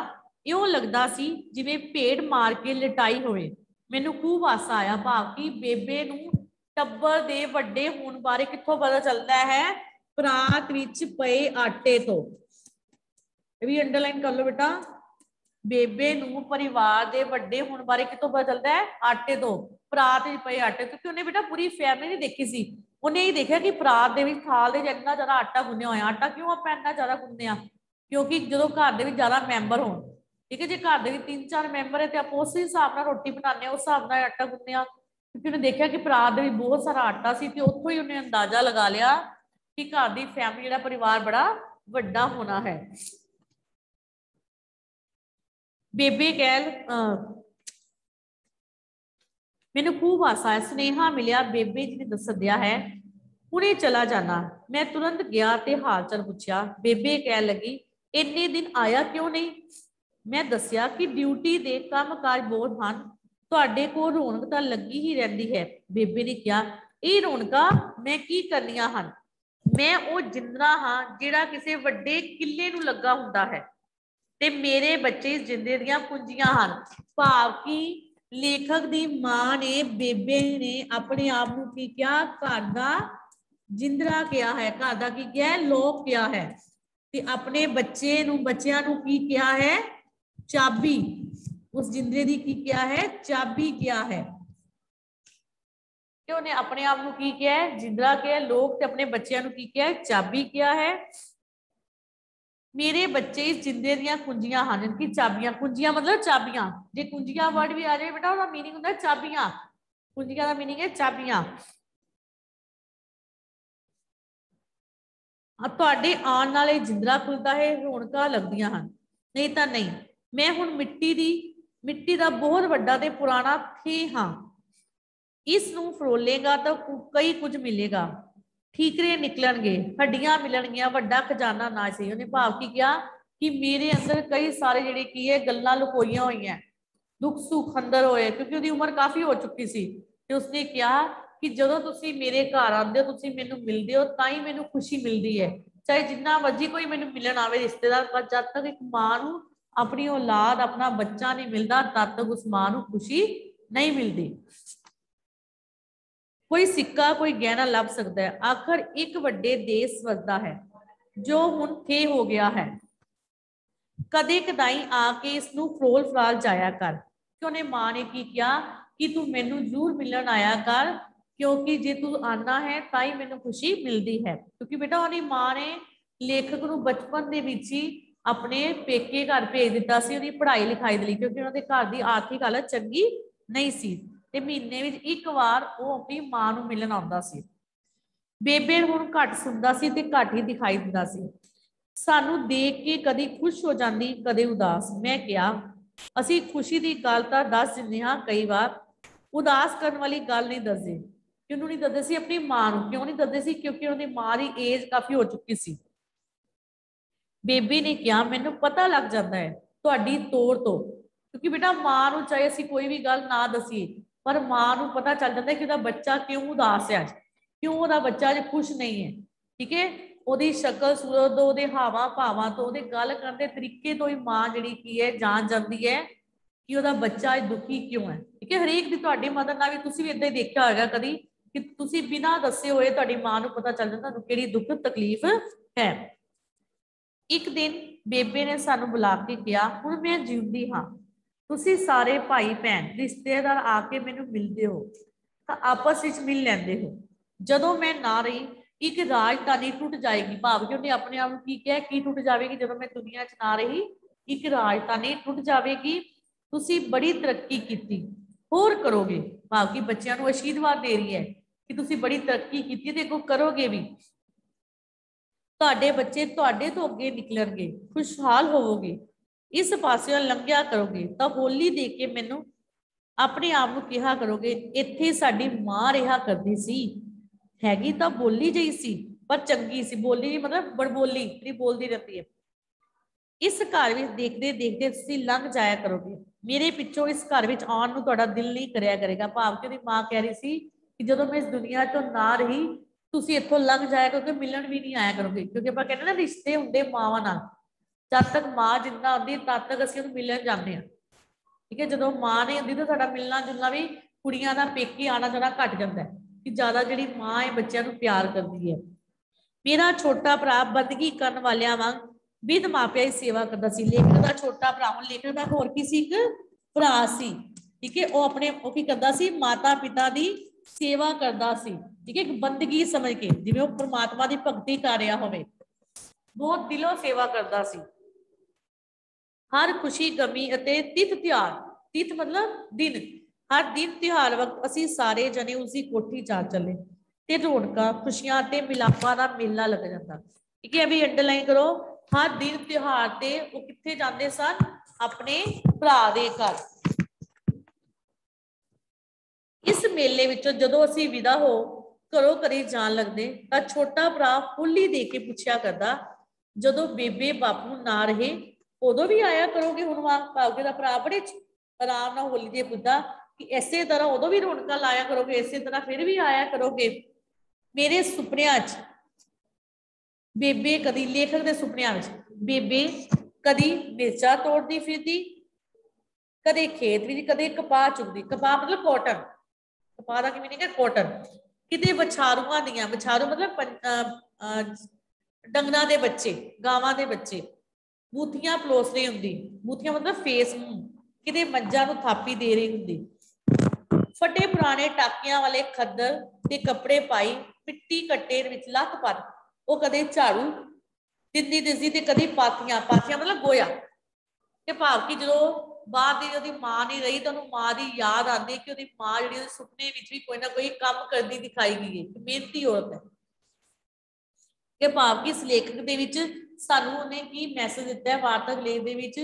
ਇਉਂ ਲੱਗਦਾ ਸੀ ਜਿਵੇਂ ਭੇਡ ਮਾਰ ਕੇ ਲਟਾਈ ਹੋਵੇ ਮੈਨੂੰ ਖੂਬ ਹਾਸਾ ਆਇਆ ਭਾਵ ਕਿ ਬੇਬੇ ਨੂੰ ਟੱਬਰ ਦੇ ਵੱਡੇ ਹੋਣ ਬਾਰੇ ਕਿੱਥੋਂ ਪਤਾ ਚੱਲਦਾ ਹੈ ਪਰਾਤ ਵਿੱਚ ਪਏ ਆਟੇ ਤੋਂ ਇਹ ਵੀ ਅੰਡਰਲਾਈਨ ਕਰ ਲਓ ਬੇਟਾ ਬੇਬੇ ਨੂੰ ਪਰਿਵਾਰ ਦੇ ਵੱਡੇ ਹੋਣ ਬਾਰੇ ਕਿੱਥੋਂ ਪਤਾ ਚੱਲਦਾ ਹੈ ਆਟੇ ਤੋਂ ਪਰਾਤ ਵਿੱਚ ਪਏ ਆਟੇ ਕਿਉਂਕਿ ਉਹਨੇ ਬੇਟਾ ਪੂਰੀ ਫੈਮਿਲੀ ਨਹੀਂ ਦੇਖੀ ਸੀ ਉਹਨੇ ਇਹ ਦੇਖਿਆ ਕਿ ਪਰਾਤ ਦੇ ਵਿੱਚ ਥਾਲ ਦੇ ਇੰਨਾ ਜ਼ਿਆਦਾ ਆਟਾ ਗੁੰਨਿਆ ਹੋਇਆ ਆਟਾ ਕਿਉਂ ਆਪਾਂ ਇੰਨਾ ਜ਼ਿਆਦਾ ਗੁੰਨਦੇ ਆ ਕਿਉਂਕਿ ਜਦੋਂ ਘਰ ਦੇ ਵਿੱਚ ਜ਼ਿਆਦਾ ਮੈਂਬਰ ਹੋਣ ਠੀਕ ਹੈ ਜੇ ਘਰ ਦੇ ਵਿੱਚ ਤਿੰਨ ਚਾਰ ਮੈਂਬਰ ਹੈ ਤੇ ਆਪਾਂ ਉਸ ਹਿਸਾਬ ਨਾਲ ਰੋਟੀ ਬਣਾਉਂਦੇ ਆ ਉਸ ਹਿਸਾਬ ਨਾਲ ਆਟਾ ਗੁੰਨਦੇ ਆ ਕਿਉਂਕਿ ਉਹਨੇ ਦੇਖਿਆ ਕਿ ਪਰਾਤ ਦੇ ਵਿੱਚ ਬਹੁਤ ਸਾਰਾ ਆਟਾ ਸੀ ਤੇ ਉੱਥੋਂ ਹੀ ਉਹਨੇ ਅੰਦਾਜ਼ਾ ਲਗਾ ਲਿਆ ਕਿ ਘਰ ਦੀ ਫੈਮਿਲੀ ਜਿਹੜਾ ਪਰਿਵਾਰ ਬੜਾ ਵੱਡਾ ਹੋਣਾ ਹੈ ਬੇਬੇ ਕਹਿਲ ਮੈਨੂੰ ਖੂਬ ਆਸਾ ਹੈ ਸੁਨੇਹਾ ਮਿਲਿਆ ਬੇਬੇ ਜੀ ਨੇ ਦੱਸਿਆ ਹੈ ਹੁਣੇ ਚਲਾ ਜਾਣਾ ਮੈਂ ਤੁਰੰਤ ਗਿਆ ਤੇ ਹਾਲ ਚਾਲ ਪੁੱਛਿਆ ਬੇਬੇ ਕਹਿ ਲੱਗੀ ਇੰਨੇ ਦਿਨ ਆਇਆ ਕਿਉਂ ਨਹੀਂ ਮੈਂ ਦੱਸਿਆ ਕਿ ਡਿਊਟੀ ਦੇ ਕੰਮਕਾਜ ਬਹੁਤ ਹਨ ਤੁਹਾਡੇ ਕੋਲ ਰੌਣਕ ਤਾਂ ਲੱਗੀ ਹੀ ਰਹਿੰਦੀ ਹੈ ਬੇਬੇ ਨੇ ਕਿਹਾ ਇਹ ਰੌਣਕਾਂ ਮੈਂ ਕੀ ਕਰਨੀਆਂ ਹਨ ਮੈਂ ਉਹ ਜਿੰਦਰਾ ਹਾਂ ਜਿਹੜਾ ਕਿਸੇ ਵੱਡੇ ਕਿੱਲੇ ਨੂੰ ਲੱਗਾ ਹੁੰਦਾ ਹੈ ਤੇ ਮੇਰੇ ਬੱਚੇ ਇਸ ਜਿੰਦੇ ਦੀਆਂ ਪੁੰਜੀਆਂ ਹਨ ਭਾਵ ਕਿ ਲੇਖਕ ਦੀ ਮਾਂ ਨੇ ਬੇਬੇ ਨੇ ਆਪਣੇ ਆਪ ਨੂੰ ਕੀ ਕਿਹਾ ਘਰ ਦਾ ਜਿੰਦਰਾ ਕਿਹਾ ਹੈ ਘਰ ਦਾ ਕੀ ਕਿਹਾ ਲੋਕ ਕਿਹਾ ਹੈ ਤੇ ਆਪਣੇ ਬੱਚੇ ਨੂੰ ਬੱਚਿਆਂ ਨੂੰ ਕੀ ਕਿਹਾ ਹੈ ਚਾਬੀ ਉਸ ਜਿੰਦਰੇ ਦੀ ਕੀ ਕਿਹਾ ਹੈ ਚਾਬੀ ਕਿਹਾ ਹੈ ਕਿ ਉਹਨੇ ਆਪਣੇ ਆਪ ਨੂੰ ਕੀ ਕਿਹਾ ਹੈ ਜਿੰਦਰਾ ਕਿਹਾ ਲੋਕ ਤੇ ਆਪਣੇ ਬੱਚਿਆਂ ਨੂੰ ਕੀ ਕਿਹਾ ਹੈ ਚਾਬੀ ਕਿਹਾ ਹੈ ਮੇਰੇ ਬੱਚੇ ਇਸ ਜਿੰਦੇ ਦੀਆਂ ਕੁੰਜੀਆਂ ਹਨ ਕਿ ਚਾਬੀਆਂ ਕੁੰਜੀਆਂ ਮਤਲਬ ਚਾਬੀਆਂ ਜੇ ਕੁੰਜੀਆਂ ਵਰਡ ਵੀ ਆ ਜਾਏ ਬੇਟਾ ਉਹਦਾ ਮੀਨਿੰਗ ਹੁੰਦਾ ਚਾਬੀਆਂ ਕੁੰਜੀਆਂ ਦਾ ਮੀਨਿੰਗ ਹੈ ਚਾਬੀਆਂ ਆ ਤੁਹਾਡੇ ਆਉਣ ਨਾਲੇ ਜਿੰਦਰਾ ਖੁੱਲਦਾ ਹੈ ਰੌਣਕਾਂ ਲੱਗਦੀਆਂ ਹਨ ਨਹੀਂ ਤਾਂ ਨਹੀਂ ਮੈਂ ਹੁਣ ਮਿੱਟੀ ਦੀ ਮਿੱਟੀ ਦਾ ਬਹੁਤ ਵੱਡਾ ਤੇ ਪੁਰਾਣਾ ਥੇ ਹਾਂ ਇਸ ਨੂੰ ਫਰੋਲੇਗਾ ਤਾਂ ਕਈ ਕੁਝ ਮਿਲੇਗਾ ਠੀਕਰੇ ਨਿਕਲਣਗੇ ਹੱਡੀਆਂ ਮਿਲਣਗੀਆਂ ਵੱਡਾ ਖਜ਼ਾਨਾ ਨਾ ਸਹੀ ਉਹਨੇ ਭਾਵ ਕੀ ਕਿਹਾ ਕਿ ਮੇਰੇ ਅੰਦਰ ਕਈ ਸਾਰੇ ਜਿਹੜੇ ਕੀ ਹੈ ਗੱਲਾਂ ਲੁਕੋਈਆਂ ਹੋਈਆਂ ਦੁੱਖ ਸੁੱਖ ਅੰਦਰ ਹੋਏ ਕਿਉਂਕਿ ਉਹਦੀ ਉਮਰ ਕਾਫੀ ਹੋ ਚੁੱਕੀ ਸੀ ਤੇ ਉਸਨੇ ਕਿਹਾ ਕਿ ਜਦੋਂ ਤੁਸੀਂ ਮੇਰੇ ਘਰ ਆਉਂਦੇ ਹੋ ਤੁਸੀਂ ਮੈਨੂੰ ਮਿਲਦੇ ਹੋ ਤਾਂ ਹੀ ਮੈਨੂੰ ਖੁਸ਼ੀ ਮਿਲਦੀ ਹੈ ਚਾਹੇ ਜਿੰਨਾ ਮਰਜੀ ਕੋਈ ਮੈਨੂੰ ਮਿਲਣ ਆਵੇ ਰਿਸ਼ਤੇਦਾਰ ਪਰ ਜਦ ਤੱਕ ਇੱਕ ਮਾਂ ਨੂੰ ਆਪਣੀ ਔਲਾਦ ਆਪਣਾ ਬੱਚਾ ਨਹੀਂ ਮਿਲਦਾ ਤਦ ਤੱਕ ਉਸ ਮਾਂ ਨੂੰ ਖੁਸ਼ੀ ਨਹੀਂ ਮਿਲਦੀ ਕੋਈ ਸਿੱਕਾ ਕੋਈ ਗਹਿਣਾ ਲੱਭ ਸਕਦਾ ਹੈ ਆਖਰ ਇੱਕ ਵੱਡੇ ਦੇਸ਼ ਵਸਦਾ ਹੈ ਜੋ ਹੁਣ ਥੇ ਹੋ ਗਿਆ ਹੈ ਕਦੇ ਕਦਾਈ ਆ ਕੇ ਇਸ ਨੂੰ ਫਰੋਲ ਫਰਾਲ ਜਾਇਆ ਕਰ ਕਿ ਉਹਨੇ ਮਾਂ ਨੇ ਕੀ ਕਿਹਾ ਕਿ ਤੂੰ ਮੈਨੂੰ ਜ਼ਰੂਰ ਮਿਲਣ ਆਇਆ ਕਰ ਕਿਉਂਕਿ ਜੇ ਤੂੰ ਆਨਾ ਹੈ ਤਾਂ ਹੀ ਮੈਨੂੰ ਖੁਸ਼ੀ ਮਿਲਦੀ ਹੈ ਕਿਉਂਕਿ ਬੇਟਾ ਉਹਦੀ ਮਾਂ ਨੇ ਲੇਖਕ ਨੂੰ ਬਚਪਨ ਦੇ ਵਿੱਚ ਹੀ ਆਪਣੇ ਪੇਕੇ ਘਰ ਭੇਜ ਦਿੱਤਾ ਸੀ ਉਹਦੀ ਪੜ੍ਹਾਈ ਲਿਖਾਈ ਦੇ ਲਈ ਕਿਉਂਕਿ ਉਹਨਾਂ ਦੇ ਘਰ ਦੀ ਆਰਥਿਕ ਹਾਲਤ ਚੰਗੀ ਨਹੀਂ ਸੀ ਤੇ ਮਹੀਨੇ ਵਿੱਚ ਇੱਕ ਵਾਰ ਉਹ ਆਪਣੀ ਮਾਂ ਨੂੰ ਮਿਲਣ ਆਉਂਦਾ ਸੀ ਬੇਬੇ ਹੁਣ ਘੱਟ ਸੁਣਦਾ ਸੀ ਤੇ ਘੱਟ ਹੀ ਦਿਖਾਈ ਦਿੰਦਾ ਸੀ ਸਾਨੂੰ ਦੇਖ ਕੇ ਕਦੀ ਖੁਸ਼ ਹੋ ਜਾਂਦੀ ਕਦੇ ਉਦਾਸ ਮੈਂ ਕਿਹਾ ਅਸੀਂ ਖੁਸ਼ੀ ਦੀ ਗੱਲ ਤਾਂ ਦੱਸ ਦਿੰਦੇ ਹਾਂ ਕਈ ਵਾਰ ਉਦਾਸ ਕਰਨ ਵਾਲੀ ਗੱਲ ਨਹੀਂ ਦੱਸਦੇ ਕਿਉਂ ਨਹੀਂ ਦੱਸਦੇ ਸੀ ਆਪਣੀ ਮਾਂ ਨੂੰ ਕਿਉਂ ਨਹੀਂ ਦੱਸਦੇ ਸੀ ਕਿਉਂਕਿ ਉਹਦੀ ਮਾਂ ਦੀ ਏਜ ਕਾਫੀ ਹੋ ਚੁੱਕੀ ਸੀ ਬੇਬੀ ਨੇ ਕਿਹਾ ਮੈਨੂੰ ਪਤਾ ਲੱਗ ਜਾਂਦਾ ਹੈ ਤੁਹਾਡੀ ਤੋੜ ਤੋਂ ਕਿਉਂਕਿ ਬੇਟਾ ਮਾਂ ਨੂੰ ਚਾਹੇ ਅਸੀਂ ਕੋਈ ਵੀ ਗੱਲ ਨਾ ਦਸੀਏ ਪਰ ਮਾਂ ਨੂੰ ਪਤਾ ਚੱਲ ਜਾਂਦਾ ਕਿ ਉਹਦਾ ਬੱਚਾ ਕਿਉਂ ਉਦਾਸ ਹੈ ਅੱਜ ਕਿਉਂ ਉਹਦਾ ਬੱਚਾ ਅੱਜ ਖੁਸ਼ ਨਹੀਂ ਹੈ ਠੀਕ ਹੈ ਉਹਦੀ ਸ਼ਕਲ ਸੂਰਤ ਤੋਂ ਉਹਦੇ ਹਾਵਾਂ ਭਾਵਾਂ ਤੋਂ ਉਹਦੇ ਗੱਲ ਕਰਨ ਦੇ ਤਰੀਕੇ ਤੋਂ ਹੀ ਮਾਂ ਜਿਹੜੀ ਕੀ ਹੈ ਜਾਣ ਜਾਂਦੀ ਹੈ ਕਿ ਉਹਦਾ ਬੱਚਾ ਅੱਜ ਦੁਖੀ ਕਿਉਂ ਹੈ ਠੀਕ ਹੈ ਹਰੇਕ ਦੀ ਤੁਹਾਡੀ ਮਦਦ ਨਾਲ ਵੀ ਤੁਸੀਂ ਵੀ ਇਦਾਂ ਹੀ ਦੇਖਿਆ ਹੋਵੇਗਾ ਕਦੀ ਕਿ ਤੁਸੀਂ ਬਿਨਾਂ ਦੱਸੇ ਹੋਏ ਤੁਹਾਡੀ ਮਾਂ ਨੂੰ ਪਤਾ ਚੱਲ ਜਾਂਦਾ ਤੁਹਾਨੂੰ ਕਿਹੜੀ ਦੁੱਖ ਤਕਲੀਫ ਹੈ ਇੱਕ ਦਿਨ ਬੇਬੇ ਨੇ ਸਾਨੂੰ ਬੁਲਾ ਕੇ ਕਿਹਾ ਹੁਣ ਮੈਂ ਜਿਉਂਦੀ ਹਾਂ ਤੁਸੀਂ ਸਾਰੇ ਭਾਈ ਭੈਣ ਰਿਸ਼ਤੇਦਾਰ ਆ ਕੇ ਮੈਨੂੰ ਮਿਲਦੇ ਹੋ ਤਾਂ ਆਪਸ ਵਿੱਚ ਮਿਲ ਲੈਂਦੇ ਹੋ ਜਦੋਂ ਮੈਂ ਨਾ ਰਹੀ ਇੱਕ ਰਾਜਧਾਨੀ ਟੁੱਟ ਜਾਏਗੀ ਭਾਵ ਕਿ ਉਹਨੇ ਆਪਣੇ ਆਪ ਨੂੰ ਕੀ ਕਿਹਾ ਕੀ ਟੁੱਟ ਜਾਵੇਗੀ ਜਦੋਂ ਮੈਂ ਦੁਨੀਆ 'ਚ ਨਾ ਰਹੀ ਇੱਕ ਰਾਜਧਾਨੀ ਟੁੱਟ ਜਾਵੇਗੀ ਤੁਸੀਂ ਬੜੀ ਤਰੱਕੀ ਕੀਤੀ ਹੋਰ ਕਰੋਗੇ ਭਾਵ ਕਿ ਬੱਚਿਆਂ ਨੂੰ ਅਸ਼ੀਰਵਾਦ ਦੇ ਰਹੀ ਹੈ ਕਿ ਤੁਸੀਂ ਬੜੀ ਤਰੱਕੀ ਕੀਤੀ ਤੇ ਅੱਗੋਂ ਕਰੋਗੇ ਵੀ ਤੁਹਾਡੇ ਬੱਚੇ ਤੁਹਾਡੇ ਤੋਂ ਅੱਗੇ ਨਿਕਲਣਗੇ ਖੁਸ਼ਹਾਲ ਹੋਵੋਗੇ ਇਸ ਪਾਸਿਓਂ ਲੰਘਿਆ ਕਰੋਗੇ ਤਾਂ ਹੋਲੀ ਦੇ ਕੇ ਮੈਨੂੰ ਆਪਣੇ ਆਪ ਨੂੰ ਕਿਹਾ ਕਰੋਗੇ ਇੱਥੇ ਸਾਡੀ ਮਾਂ ਰਿਹਾ ਕਰਦੀ ਸੀ ਹੈਗੀ ਤਾਂ ਬੋਲੀ ਜਈ ਸੀ ਪਰ ਚੰਗੀ ਸੀ ਬੋਲੀ ਨਹੀਂ ਮਤਲਬ ਬੜਬੋਲੀ ਜਿਹੜੀ ਬੋਲਦੀ ਰਹਿੰਦੀ ਹੈ ਇਸ ਘਰ ਵਿੱਚ ਦੇਖਦੇ ਦੇਖਦੇ ਤੁਸੀਂ ਲੰਘ ਜਾਇਆ ਕਰੋਗੇ ਮੇਰੇ ਪਿੱਛੋਂ ਇਸ ਘਰ ਵਿੱਚ ਆਉਣ ਨੂੰ ਤੁਹਾਡਾ ਦਿਲ ਨਹੀਂ ਕਰਿਆ ਕਰੇਗਾ ਭਾਵ ਕਿ ਉਹਦੀ ਮਾਂ ਕਹਿ ਰਹੀ ਸੀ ਕਿ ਜਦੋਂ ਮੈਂ ਇਸ ਦੁਨੀਆ ਤੋਂ ਨਾ ਰਹੀ ਤੁਸੀਂ ਇੱਥੋਂ ਲੰਘ ਜਾਇਆ ਕਰੋਗੇ ਮਿਲਣ ਵੀ ਨਹੀਂ ਆਇਆ ਕਰੋਗੇ ਕਿਉਂਕਿ ਆਪਾਂ ਕਹਿੰਦੇ ਨਾ ਰਿਸ਼ਤੇ ਹੁੰਦੇ ਮਾਵਾਂ ਨਾਲ ਜਦ ਤੱਕ ਮਾਂ ਜਿੰਦਾ ਹੁੰਦੀ ਤਦ ਤੱਕ ਅਸੀਂ ਉਹਨੂੰ ਮਿਲਣ ਜਾਂਦੇ ਆ ਠੀਕ ਹੈ ਜਦੋਂ ਮਾਂ ਨਹੀਂ ਹੁੰਦੀ ਤਾਂ ਸਾਡਾ ਮਿਲਣਾ ਜੁਲਣਾ ਵੀ ਕੁੜੀਆਂ ਦਾ ਪੇਕੇ ਆਣਾ ਜਾਣਾ ਘਟ ਜਾਂਦਾ ਹੈ ਕਿ ਜ਼ਿਆਦਾ ਜਿਹੜੀ ਮਾਂ ਹੈ ਬੱਚਿਆਂ ਨੂੰ ਪਿਆਰ ਕਰਦੀ ਹੈ ਮੇਰਾ ਛੋਟਾ ਭਰਾ ਬੰਦਗੀ ਕਰਨ ਵਾਲਿਆਂ ਵਾਂਗ ਵਿਦ ਮਾਪਿਆਂ ਦੀ ਸੇਵਾ ਕਰਦਾ ਸੀ ਲੇਖਕ ਦਾ ਛੋਟਾ ਭਰਾ ਹੁਣ ਲੇਖਕ ਦਾ ਹੋਰ ਕੀ ਸੀ ਇੱਕ ਭਰਾ ਸੀ ਠੀਕ ਹੈ ਉਹ ਆਪਣੇ ਉਹ ਕੀ ਕਰਦਾ ਸੀ ਮਾਤਾ ਪਿਤਾ ਦੀ ਸੇਵਾ ਕਰਦਾ ਸੀ ਠੀਕ ਹੈ ਇੱਕ ਬੰਦਗੀ ਸਮਝ ਕੇ ਜਿਵੇਂ ਉਹ ਪ੍ਰਮਾਤਮਾ ਦੀ ਭਗਤੀ ਕਰ ਰਿਹਾ ਹੋਵੇ ਬਹੁਤ ਦਿਲੋਂ ਸੇਵਾ ਕਰਦਾ ਸੀ ਹਰ ਖੁਸ਼ੀ ਗਮੀ ਅਤੇ ਤਿਥ ਤਿਉਹਾਰ ਤਿਥ ਮਤਲਬ ਦਿਨ ਹਰ ਦਿਨ ਤਿਉਹਾਰ ਵਕਤ ਅਸੀਂ ਸਾਰੇ ਜਣੇ ਉਸਦੀ ਕੋਠੀ ਜਾ ਚੱਲੇ ਤੇ ਰੌਣਕਾਂ ਖੁਸ਼ੀਆਂ ਤੇ ਮਿਲਾਪਾਂ ਦਾ ਮੇਲਾ ਲੱਗ ਜਾਂਦਾ ਠੀਕ ਹੈ ਵੀ ਅੰਡਰਲਾਈਨ ਕਰੋ ਹਰ ਦਿਨ ਤਿਉਹਾਰ ਤੇ ਉਹ ਕਿੱਥੇ ਜਾਂਦੇ ਸਨ ਆਪਣੇ ਭਰਾ ਦੇ ਘਰ ਇਸ ਮੇਲੇ ਵਿੱਚੋਂ ਜਦੋਂ ਅਸੀਂ ਵਿਦਾ ਹੋ ਘਰੋਂ ਘਰੇ ਜਾਣ ਲੱਗਦੇ ਤਾਂ ਛੋਟਾ ਭਰਾ ਫੁੱਲੀ ਦੇ ਕੇ ਪੁੱਛਿਆ ਕਰਦਾ ਜਦੋਂ ਬੇਬੇ ਬਾਪੂ ਨਾ ਰਹੇ ਉਦੋਂ ਵੀ ਆਇਆ ਕਰੋਗੇ ਹੁਣ ਵਾਂਗ ਪਾਉਗੇ ਦਾ ਭਰਾ ਬੜੇ ਆਰਾਮ ਨਾਲ ਹੋਲੀ ਦੇ ਪੁੱਛਦਾ ਕਿ ਐਸੇ ਤਰ੍ਹਾਂ ਉਦੋਂ ਵੀ ਰੌਣਕਾਂ ਲਾਇਆ ਕਰੋਗੇ ਐਸੇ ਤਰ੍ਹਾਂ ਫਿਰ ਵੀ ਆਇਆ ਕਰੋਗੇ ਮੇਰੇ ਸੁਪਨਿਆਂ 'ਚ ਬੇਬੇ ਕਦੀ ਲੇਖਕ ਦੇ ਸੁਪਨਿਆਂ ਵਿੱਚ ਬੇਬੇ ਕਦੀ ਮਿਰਚਾ ਤੋੜਦੀ ਫਿਰਦੀ ਕਦੇ ਖੇਤ ਵਿੱਚ ਕਦੇ ਕਪਾਹ ਚੁਗਦੀ ਕਪਾਹ ਮਤਲਬ ਕਾਟਨ ਕਪਾਹ ਦਾ ਕੀ ਮੀਨਿੰਗ ਹੈ ਕਾਟਨ ਕਿਤੇ ਵਿਛਾਰੂਆਂ ਦੀਆਂ, ਵਿਛਾਰੂ ਮਤਲਬ ਡੰਗਣਾ ਦੇ ਬੱਚੇ, ਗਾਵਾਂ ਦੇ ਬੱਚੇ ਬੂਥੀਆਂ ਪਲੋਸ ਰਹੀ ਹੁੰਦੀ ਬੂਥੀਆਂ ਮਤਲਬ ਫੇਸ ਕਿਤੇ ਮੱਝਾਂ ਨੂੰ ਥਾਪੀ ਦੇ ਰਹੀ ਹੁੰਦੀ। ਫਟੇ ਪੁਰਾਣੇ ਟਾਕਿਆਂ ਵਾਲੇ ਖੱਦਰ ਤੇ ਕੱਪੜੇ ਪਾਈ, ਮਿੱਟੀ ਕੱਟੇ ਵਿੱਚ ਲੱਤ ਪਰ ਉਹ ਕਦੇ ਝਾੜੂ ਦਿੰਦੀ ਦਿਸਦੀ ਤੇ ਕਦੇ ਪਾਥੀਆਂ ਪਾਥੀਆਂ ਮਤਲਬ ਗੋਇਆ। ਤੇ ਭਾਵ ਕਿ ਜਦੋਂ ਬਾਹਰ ਦੀ ਉਹਦੀ ਮਾਂ ਨਹੀਂ ਰਹੀ ਤਾਂ ਉਹਨੂੰ ਮਾਂ ਦੀ ਯਾਦ ਆਉਂਦੀ ਕਿ ਉਹਦੀ ਮਾਂ ਜਿਹੜੀ ਉਹਦੇ ਸੁਪਨੇ ਵਿੱਚ ਵੀ ਕੋਈ ਨਾ ਕੋਈ ਕੰਮ ਕਰਦੀ ਦਿਖਾਈ ਗਈ ਹੈ ਮਿਹਨਤੀ ਔਰਤ ਹੈ ਕਿ ਭਾਵ ਕਿ ਇਸ ਲੇਖਕ ਦੇ ਵਿੱਚ ਸਾਨੂੰ ਉਹਨੇ ਕੀ ਮੈਸੇਜ ਦਿੱਤਾ ਹੈ ਵਾਰਤਕ ਲੇਖ ਦੇ ਵਿੱਚ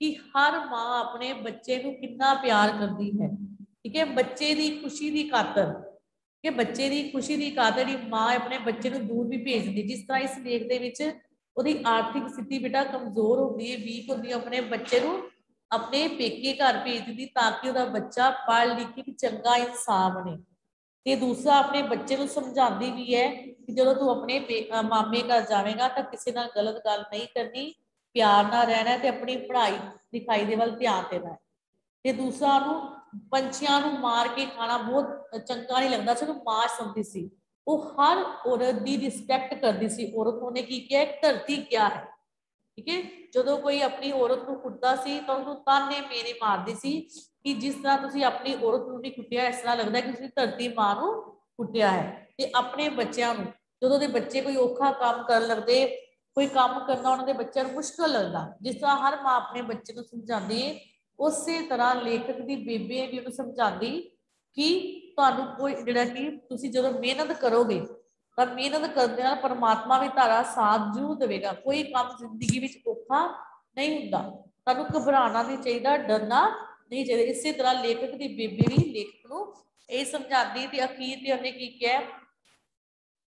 ਕਿ ਹਰ ਮਾਂ ਆਪਣੇ ਬੱਚੇ ਨੂੰ ਕਿੰਨਾ ਪਿਆਰ ਕਰਦੀ ਹੈ ਠੀਕ ਹੈ ਬੱਚੇ ਦੀ ਖੁਸ਼ੀ ਦੀ ਖਾਤਰ ਕਿ ਬੱਚੇ ਦੀ ਖੁਸ਼ੀ ਦੀ ਖਾਤਰ ਦੀ ਮਾਂ ਆਪਣੇ ਬੱਚੇ ਨੂੰ ਦੂਰ ਵੀ ਭੇਜ ਦਿੰਦੀ ਜਿਸ ਤਰ੍ਹਾਂ ਇਸ ਲੇਖ ਦੇ ਵਿੱਚ ਉਹਦੀ ਆਰਥਿਕ ਸਥਿਤੀ ਬੇਟਾ ਕਮਜ਼ੋਰ ਹੁੰਦੀ ਹੈ ਵੀਕ ਹੁੰਦੀ ਹੈ ਆਪਣੇ ਬੱਚੇ ਨੂੰ ਆਪਣੇ ਪੇਕੇ ਘਰ ਭੇਜ ਦਿੰਦੀ ਤਾਂ ਕਿ ਉਹਦਾ ਬੱਚਾ ਪੜ੍ਹ ਲਿਖ ਕੇ ਚੰਗਾ ਇਨਸਾਨ ਬਣੇ ਤੇ ਦੂਸਰਾ ਆਪਣੇ ਬੱਚੇ ਨੂੰ ਸਮਝਾਉਂਦੀ ਵੀ ਹੈ ਕਿ ਜਦੋਂ ਤੂੰ ਆਪਣੇ ਮਾਮੇ ਘਰ ਜਾਵੇਂਗਾ ਤਾਂ ਕਿਸੇ ਨਾਲ ਗਲਤ ਗੱਲ ਨਹੀਂ ਕਰਨੀ ਪਿਆਰ ਨਾਲ ਰਹਿਣਾ ਤੇ ਆਪਣੀ ਪੜ੍ਹਾਈ ਲਿਖਾਈ ਦੇ ਵੱਲ ਧਿਆਨ ਦੇਣਾ ਹੈ ਤੇ ਦੂਸਰਾ ਨੂੰ ਪੰਛੀਆਂ ਨੂੰ ਮਾਰ ਕੇ ਖਾਣਾ ਬਹੁਤ ਚੰਗਾ ਨਹੀਂ ਲੱਗਦਾ ਸੀ ਉਹਨੂੰ ਮਾਂ ਸਮਝਦੀ ਸੀ ਉਹ ਹਰ ਔਰਤ ਦੀ ਰਿਸਪੈਕਟ ਕਰਦੀ ਸੀ ਔਰਤ ਉਹਨੇ ਕੀ ਕਿਹਾ ਧਰਤੀ ਕਿਆ ਹੈ ਠੀਕ ਹੈ ਜਦੋਂ ਕੋਈ ਆਪਣੀ ਔਰਤ ਨੂੰ ਕੁੱਟਦਾ ਸੀ ਤਾਂ ਉਹਨੂੰ ਤਾਨੇ ਮੇਰੇ ਮਾਰਦੀ ਸੀ ਕਿ ਜਿਸ ਤਰ੍ਹਾਂ ਤੁਸੀਂ ਆਪਣੀ ਔਰਤ ਨੂੰ ਨਹੀਂ ਕੁੱਟਿਆ ਇਸ ਤਰ੍ਹਾਂ ਲੱਗਦਾ ਕਿ ਤੁਸੀਂ ਧਰਤੀ ਮਾਂ ਨੂੰ ਕੁੱਟਿਆ ਹੈ ਤੇ ਆਪਣੇ ਬੱਚਿਆਂ ਨੂੰ ਜਦੋਂ ਦੇ ਬੱਚੇ ਕੋਈ ਔਖਾ ਕੰਮ ਕਰਨ ਲੱਗਦੇ ਕੋਈ ਕੰਮ ਕਰਨਾ ਉਹਨਾਂ ਦੇ ਬੱਚਿਆਂ ਨੂੰ ਮੁਸ਼ਕਲ ਲੱਗਦਾ ਜਿਸ ਤਰ੍ਹਾਂ ਹਰ ਮਾਂ ਆਪਣੇ ਬੱਚੇ ਨੂੰ ਸਮਝਾਉਂਦੀ ਹੈ ਉਸੇ ਤਰ੍ਹਾਂ ਲੇਖਕ ਦੀ ਬੇਬੇ ਵੀ ਉਹਨੂੰ ਸਮਝਾਉਂਦੀ ਕਿ ਤੁਹਾਨੂੰ ਕੋਈ ਜਿਹੜਾ ਕਿ ਤੁਸੀਂ ਜਦੋਂ ਮਿਹਨਤ ਕਰੋਗੇ ਤਾਂ ਮਿਹਨਤ ਕਰਨ ਦੇ ਨਾਲ ਪਰਮਾਤਮਾ ਵੀ ਤੁਹਾਡਾ ਸਾਥ ਜ਼ਰੂਰ ਦੇਵੇਗਾ ਕੋਈ ਕੰਮ ਜ਼ਿੰਦਗੀ ਵਿੱਚ ਔਖਾ ਨਹੀਂ ਹੁੰਦਾ ਤੁਹਾਨੂੰ ਘਬਰਾਉਣਾ ਨਹੀਂ ਚਾਹੀਦਾ ਡਰਨਾ ਨਹੀਂ ਚਾਹੀਦਾ ਇਸੇ ਤਰ੍ਹਾਂ ਲੇਖਕ ਦੀ ਬੇਬੇ ਵੀ ਲੇਖਕ ਨੂੰ ਇਹ ਸਮਝਾਉਂਦੀ ਤੇ ਅਖੀਰ ਤੇ ਉਹਨੇ ਕੀ ਕਿਹਾ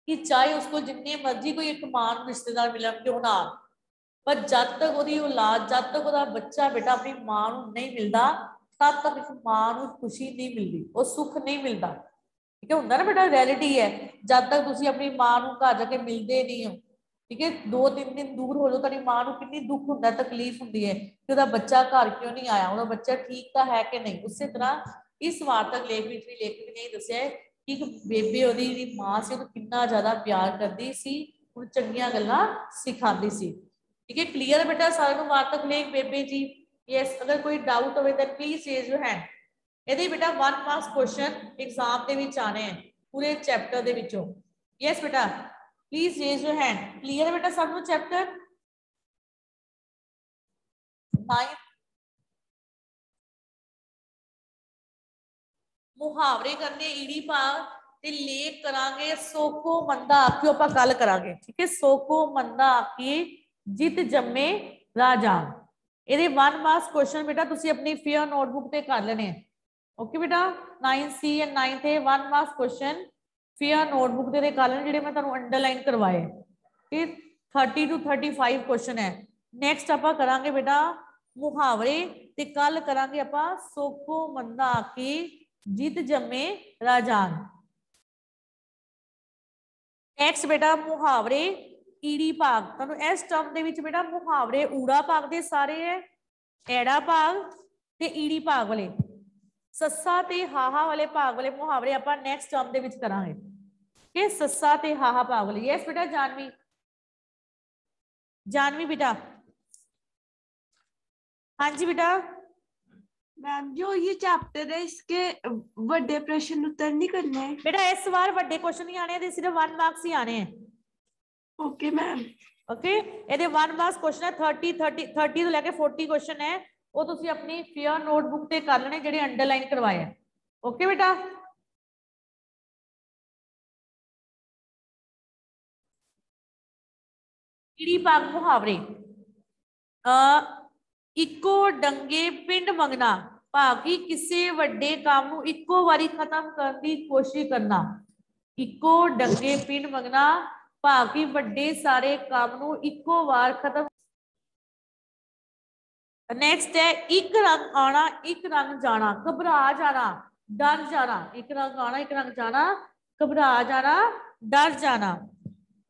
ਕਿ ਚਾਹੇ ਉਸ ਕੋਲ ਜਿੰਨੇ ਮਰਜ਼ੀ ਕੋਈ ਇੱਕ ਮਾਂ ਨੂੰ ਰਿਸ਼ਤੇਦਾਰ ਮਿਲਣ ਕਿਉਂ ਨਾ ਪਰ ਜਦ ਤੱਕ ਉਹਦੀ ਔਲਾਦ ਜਦ ਤੱਕ ਉਹਦਾ ਬੱਚਾ ਬੇਟਾ ਆਪਣੀ ਮਾਂ ਨੂੰ ਨਹੀਂ ਮਿਲਦਾ ਤਦ ਤੱਕ ਇਸ ਮਾਂ ਨੂੰ ਖੁਸ਼ੀ ਨਹੀਂ ਮਿਲਦੀ ਉਹ ਸੁੱਖ ਨਹੀਂ ਮਿਲਦਾ ਠੀਕ ਹੈ ਹੁੰਦਾ ਨਾ ਬੇਟਾ ਰਿਐਲਿਟੀ ਹੈ ਜਦ ਤੱਕ ਤੁਸੀਂ ਆਪਣੀ ਮਾਂ ਨੂੰ ਘਰ ਜਾ ਕੇ ਮਿਲਦੇ ਨਹੀਂ ਹੋ ਠੀਕ ਹੈ ਦੋ ਤਿੰਨ ਦਿਨ ਦੂਰ ਹੋ ਜਾਓ ਤੁਹਾਡੀ ਮਾਂ ਨੂੰ ਕਿੰਨੀ ਦੁੱਖ ਹੁੰਦਾ ਤਕਲੀਫ ਹੁੰਦੀ ਹੈ ਕਿ ਉਹਦਾ ਬੱਚਾ ਘਰ ਕਿਉਂ ਨਹੀਂ ਆਇਆ ਉਹਦਾ ਬੱਚਾ ਠੀਕ ਤਾਂ ਹੈ ਕਿ ਨਹੀਂ ਉਸੇ ਤਰ੍ਹਾਂ ਇਸ ਵਾਰਤਕ ਲੇਖ ਵਿੱਚ ਵੀ ਲੇਖਕ ਨੇ ਦੱਸਿਆ ਕਿ ਇੱਕ ਬੇਬੇ ਉਹਦੀ ਜਿਹੜੀ ਮਾਂ ਸੀ ਉਹਨੂੰ ਕਿੰਨਾ ਜ਼ਿਆਦਾ ਪਿਆਰ ਕਰਦੀ ਸੀ ਉਹਨੂੰ ਚੰਗੀਆਂ ਗੱਲਾਂ ਸਿਖਾਉਂਦੀ ਸੀ ਠੀਕ ਹੈ ਕਲੀਅਰ ਹੈ ਬੇਟਾ ਸਾਰਿਆਂ ਨੂੰ ਵਾਰਤਕ ਲੇਖ ਬੇਬੇ ਜੀ ਯੈਸ ਅਗਰ ਕੋਈ ਡਾਊਟ ਹੋਵੇ ਤਾਂ ਪਲੀਜ਼ ਰੇਜ਼ ਯੂਰ ਹੈਂਡ ਇਹਦੇ ਬੇਟਾ 1 ਮਾਰਕਸ ਕੁਐਸਚਨ ਐਗਜ਼ਾਮ ਦੇ ਵਿੱਚ ਆਣੇ ਹੈ ਪੂਰੇ ਚੈਪਟਰ ਦੇ ਵਿੱਚੋਂ ਯੈਸ ਬੇਟਾ please raise your hand clear ਹੈ ਬੇਟਾ ਸਭ ਨੂੰ ਚੈਪਟਰ 9 ਮੁਹਾਵਰੇ ਕਰਨੇ ਈੜੀ ਭਾਗ ਤੇ ਲੇਖ ਕਰਾਂਗੇ ਸੋਕੋ ਮੰਦਾ ਆਖਿਓ ਆਪਾਂ ਗੱਲ ਕਰਾਂਗੇ ਠੀਕ ਹੈ ਸੋਕੋ ਮੰਦਾ ਆਖੀ ਜਿਤ ਜੰਮੇ ਰਾਜਾ ਇਹਦੇ 1 ਮਾਰਕਸ ਕੁਐਸਚਨ ਬੇਟਾ ਤੁਸੀਂ ਆਪਣੀ ਫੇਅਰ ਨੋਟਬੁੱਕ ਤੇ ਕਰ ਲੈਣੇ ਓਕੇ ਬੇਟਾ 9C ਐਂਡ 9 ਤੇ 1 ਮਾਰਕਸ ਕੁਐਸਚਨ ਫੇਅਰ ਨੋਟਬੁੱਕ ਦੇ ਕਰ ਲੈਣੇ ਜਿਹੜੇ ਮੈਂ ਤੁਹਾਨੂੰ ਅੰਡਰਲਾਈਨ ਕਰਵਾਏ ਠੀਕ 30 ਟੂ 35 ਕੁਐਸਚਨ ਹੈ ਨੈਕਸਟ ਆਪਾਂ ਕਰਾਂਗੇ ਬੇਟਾ ਮੁਹਾਵਰੇ ਤੇ ਕੱਲ ਕਰਾਂਗੇ ਆਪਾਂ ਸੋਕੋ ਮੰਦਾ ਆਖੀ ਜਿਤ ਜੰਮੇ ਰਾਜਾਨ ਨੈਕਸਟ ਬੇਟਾ ਮੁਹਾਵਰੇ ਈੜੀ ਭਾਗ ਤੁਹਾਨੂੰ ਇਸ ਟਰਮ ਦੇ ਵਿੱਚ ਬੇਟਾ ਮੁਹਾਵਰੇ ਊੜਾ ਭਾਗ ਦੇ ਸਾਰੇ ਹੈ ਐੜਾ ਭਾਗ ਤੇ ਈੜੀ ਭਾਗ ਵਾਲੇ ਸੱਸਾ ਤੇ ਹਾਹਾ ਵਾਲੇ ਭਾਗ ਵਾਲੇ ਮੁਹਾਵਰੇ ਆਪਾਂ ਨੈਕਸਟ ਟਰਮ ਦੇ ਵਿੱਚ ਕਰਾਂਗੇ ਕਿ ਸੱਸਾ ਤੇ ਹਾਹਾ ਭਾਗ ਵਾਲੇ ਯੈਸ ਬੇਟਾ ਜਾਨਵੀ ਜਾਨਵੀ ਬੇਟਾ ਹਾਂਜੀ बेटा मैम जो ये चैप्टर है इसके बड़े प्रश्न उत्तर नहीं करने हैं बेटा इस बार ਵੱਡੇ ਕੁਐਸਚਨ ਨਹੀਂ ਆਣੇ ਤੇ ਸਿਰਫ 1 ਮਾਰਕਸ ਹੀ ਆਣੇ ਹੈ ओके मैम ਓਕੇ ਇਹਦੇ 1 ਮਾਰਕਸ ਕੁਐਸਚਨ ਹੈ 30 30 30 ਤੋਂ ਲੈ ਕੇ 40 ਕੁਐਸਚਨ ਹੈ ਉਹ ਤੁਸੀਂ ਆਪਣੀ ਫੇਅਰ ਨੋਟਬੁੱਕ ਤੇ ਕਰ ਲੈਣੇ ਜਿਹੜੇ ਅੰਡਰਲਾਈਨ ਕਰਵਾਏ ਆ ਓਕੇ ਬੇਟਾ ਕੀੜੀ ਭਾਗ ਮੁਹਾਵਰੇ ਅ ਇੱਕੋ ਡੰਗੇ ਪਿੰਡ ਮੰਗਣਾ ਭਾਗੀ ਕਿਸੇ ਵੱਡੇ ਕੰਮ ਨੂੰ ਇੱਕੋ ਵਾਰੀ ਖਤਮ ਕਰਨ ਦੀ ਕੋਸ਼ਿਸ਼ ਕਰਨਾ ਇੱਕੋ ਡੰਗੇ ਪਿੰਡ ਮੰਗਣਾ ਭਾਗੀ ਵੱਡੇ ਸਾਰੇ ਕੰਮ ਨੂੰ ਇੱਕੋ ਵਾਰ ਖਤਮ ਨੈਕਸਟ ਹੈ ਇੱਕ ਰੰਗ ਆਣਾ ਇੱਕ ਰੰਗ ਜਾਣਾ ਘਬਰਾ ਜਾਣਾ ਡਰ ਜਾਣਾ ਇੱਕ ਰੰਗ ਆਣਾ ਇੱਕ ਰੰਗ ਜਾਣਾ ਘਬਰਾ ਜਾਣਾ ਡਰ ਜਾਣਾ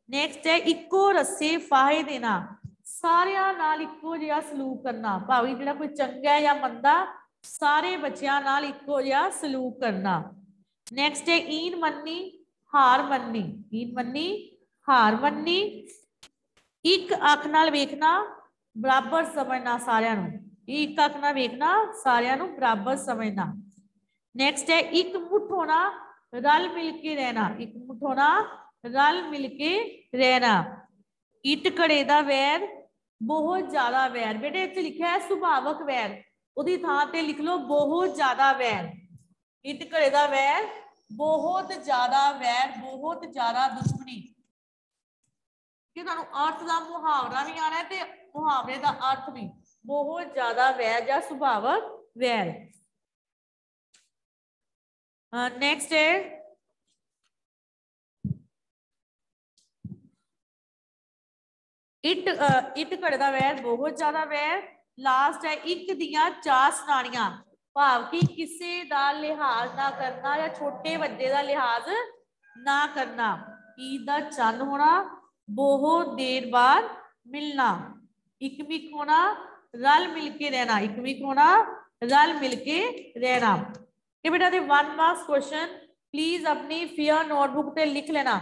ਨੈਕਸਟ ਹੈ ਇੱਕੋ ਰੱਸੇ ਫਾਹੇ ਦੇਣਾ ਸਾਰਿਆਂ ਨਾਲ ਇੱਕੋ ਜਿਹਾ ਸਲੂਕ ਕਰਨਾ ਭਾਵੇਂ ਜਿਹੜਾ ਕੋਈ ਚੰਗਾ ਹੈ ਜਾਂ ਮੰਦਾ ਸਾਰੇ ਬੱਚਿਆਂ ਨਾਲ ਇੱਕੋ ਜਿਹਾ ਸਲੂਕ ਕਰਨਾ ਨੈਕਸਟ ਹੈ ਈਨ ਮੰਨੀ ਹਾਰ ਮੰਨੀ ਈਨ ਮੰਨੀ ਹਾਰ ਮੰਨੀ ਇੱਕ ਅੱਖ ਨਾਲ ਵੇਖਣਾ ਬਰਾਬਰ ਸਮਝਣਾ ਸਾਰਿਆਂ ਨੂੰ ਇੱਕ ਅੱਖ ਨਾਲ ਵੇਖਣਾ ਸਾਰਿਆਂ ਨੂੰ ਬਰਾਬਰ ਸਮਝਣਾ ਨੈਕਸਟ ਹੈ ਇੱਕ ਮੁੱਠ ਹੋਣਾ ਰਲ ਮਿਲ ਕੇ ਰਹਿਣਾ ਇੱਕ ਮੁੱਠ ਹੋਣਾ ਰਲ ਮਿਲ ਕੇ ਰਹਿਣਾ ਇਟ ਘੜੇ ਦਾ ਵੈਰ ਬਹੁਤ ਜ਼ਿਆਦਾ ਵੈਰ ਬੇਟੇ ਇੱਥੇ ਲਿਖਿਆ ਹੈ ਸੁਭਾਵਕ ਵੈਰ ਉਹਦੀ ਥਾਂ ਤੇ ਲਿਖ ਲਓ ਬਹੁਤ ਜ਼ਿਆਦਾ ਵੈਰ ਇਟ ਘੜੇ ਦਾ ਵੈਰ ਬਹੁਤ ਜ਼ਿਆਦਾ ਵੈਰ ਬਹੁਤ ਜ਼ਿਆਦਾ ਦੁਸ਼ਮਣੀ ਕਿ ਤੁਹਾਨੂੰ ਅਰਥ ਦਾ ਮੁਹਾਵਰਾ ਵੀ ਆਣਾ ਤੇ ਮੁਹਾਵਰੇ ਦਾ ਅਰਥ ਵੀ ਬਹੁਤ ਜ਼ਿਆਦਾ ਵੈਰ ਜਾਂ ਸੁਭਾਵਕ ਵੈਰ ਨੈਕਸਟ ਹੈ ਇਟ ਇਟ ਘੜਦਾ ਵੈਰ ਬਹੁਤ ਜ਼ਿਆਦਾ ਵੈਰ ਲਾਸਟ ਹੈ ਇੱਕ ਦੀਆਂ ਚਾਰ ਸੁਣਾਣੀਆਂ ਭਾਵ ਕਿ ਕਿਸੇ ਦਾ ਲਿਹਾਜ਼ ਨਾ ਕਰਨਾ ਜਾਂ ਛੋਟੇ ਵੱਡੇ ਦਾ ਲਿਹਾਜ਼ ਨਾ ਕਰਨਾ ਈਦ ਦਾ ਚੰਨ ਹੋਣਾ ਬਹੁਤ ਦੇਰ ਬਾਅਦ ਮਿਲਣਾ इकमिक होना रल मिलके रहना इकमिक होना रल मिलके रहना। बेटा वन मार्क्स क्वेश्चन प्लीज़ अपनी फियर नोटबुक पे लिख लेना।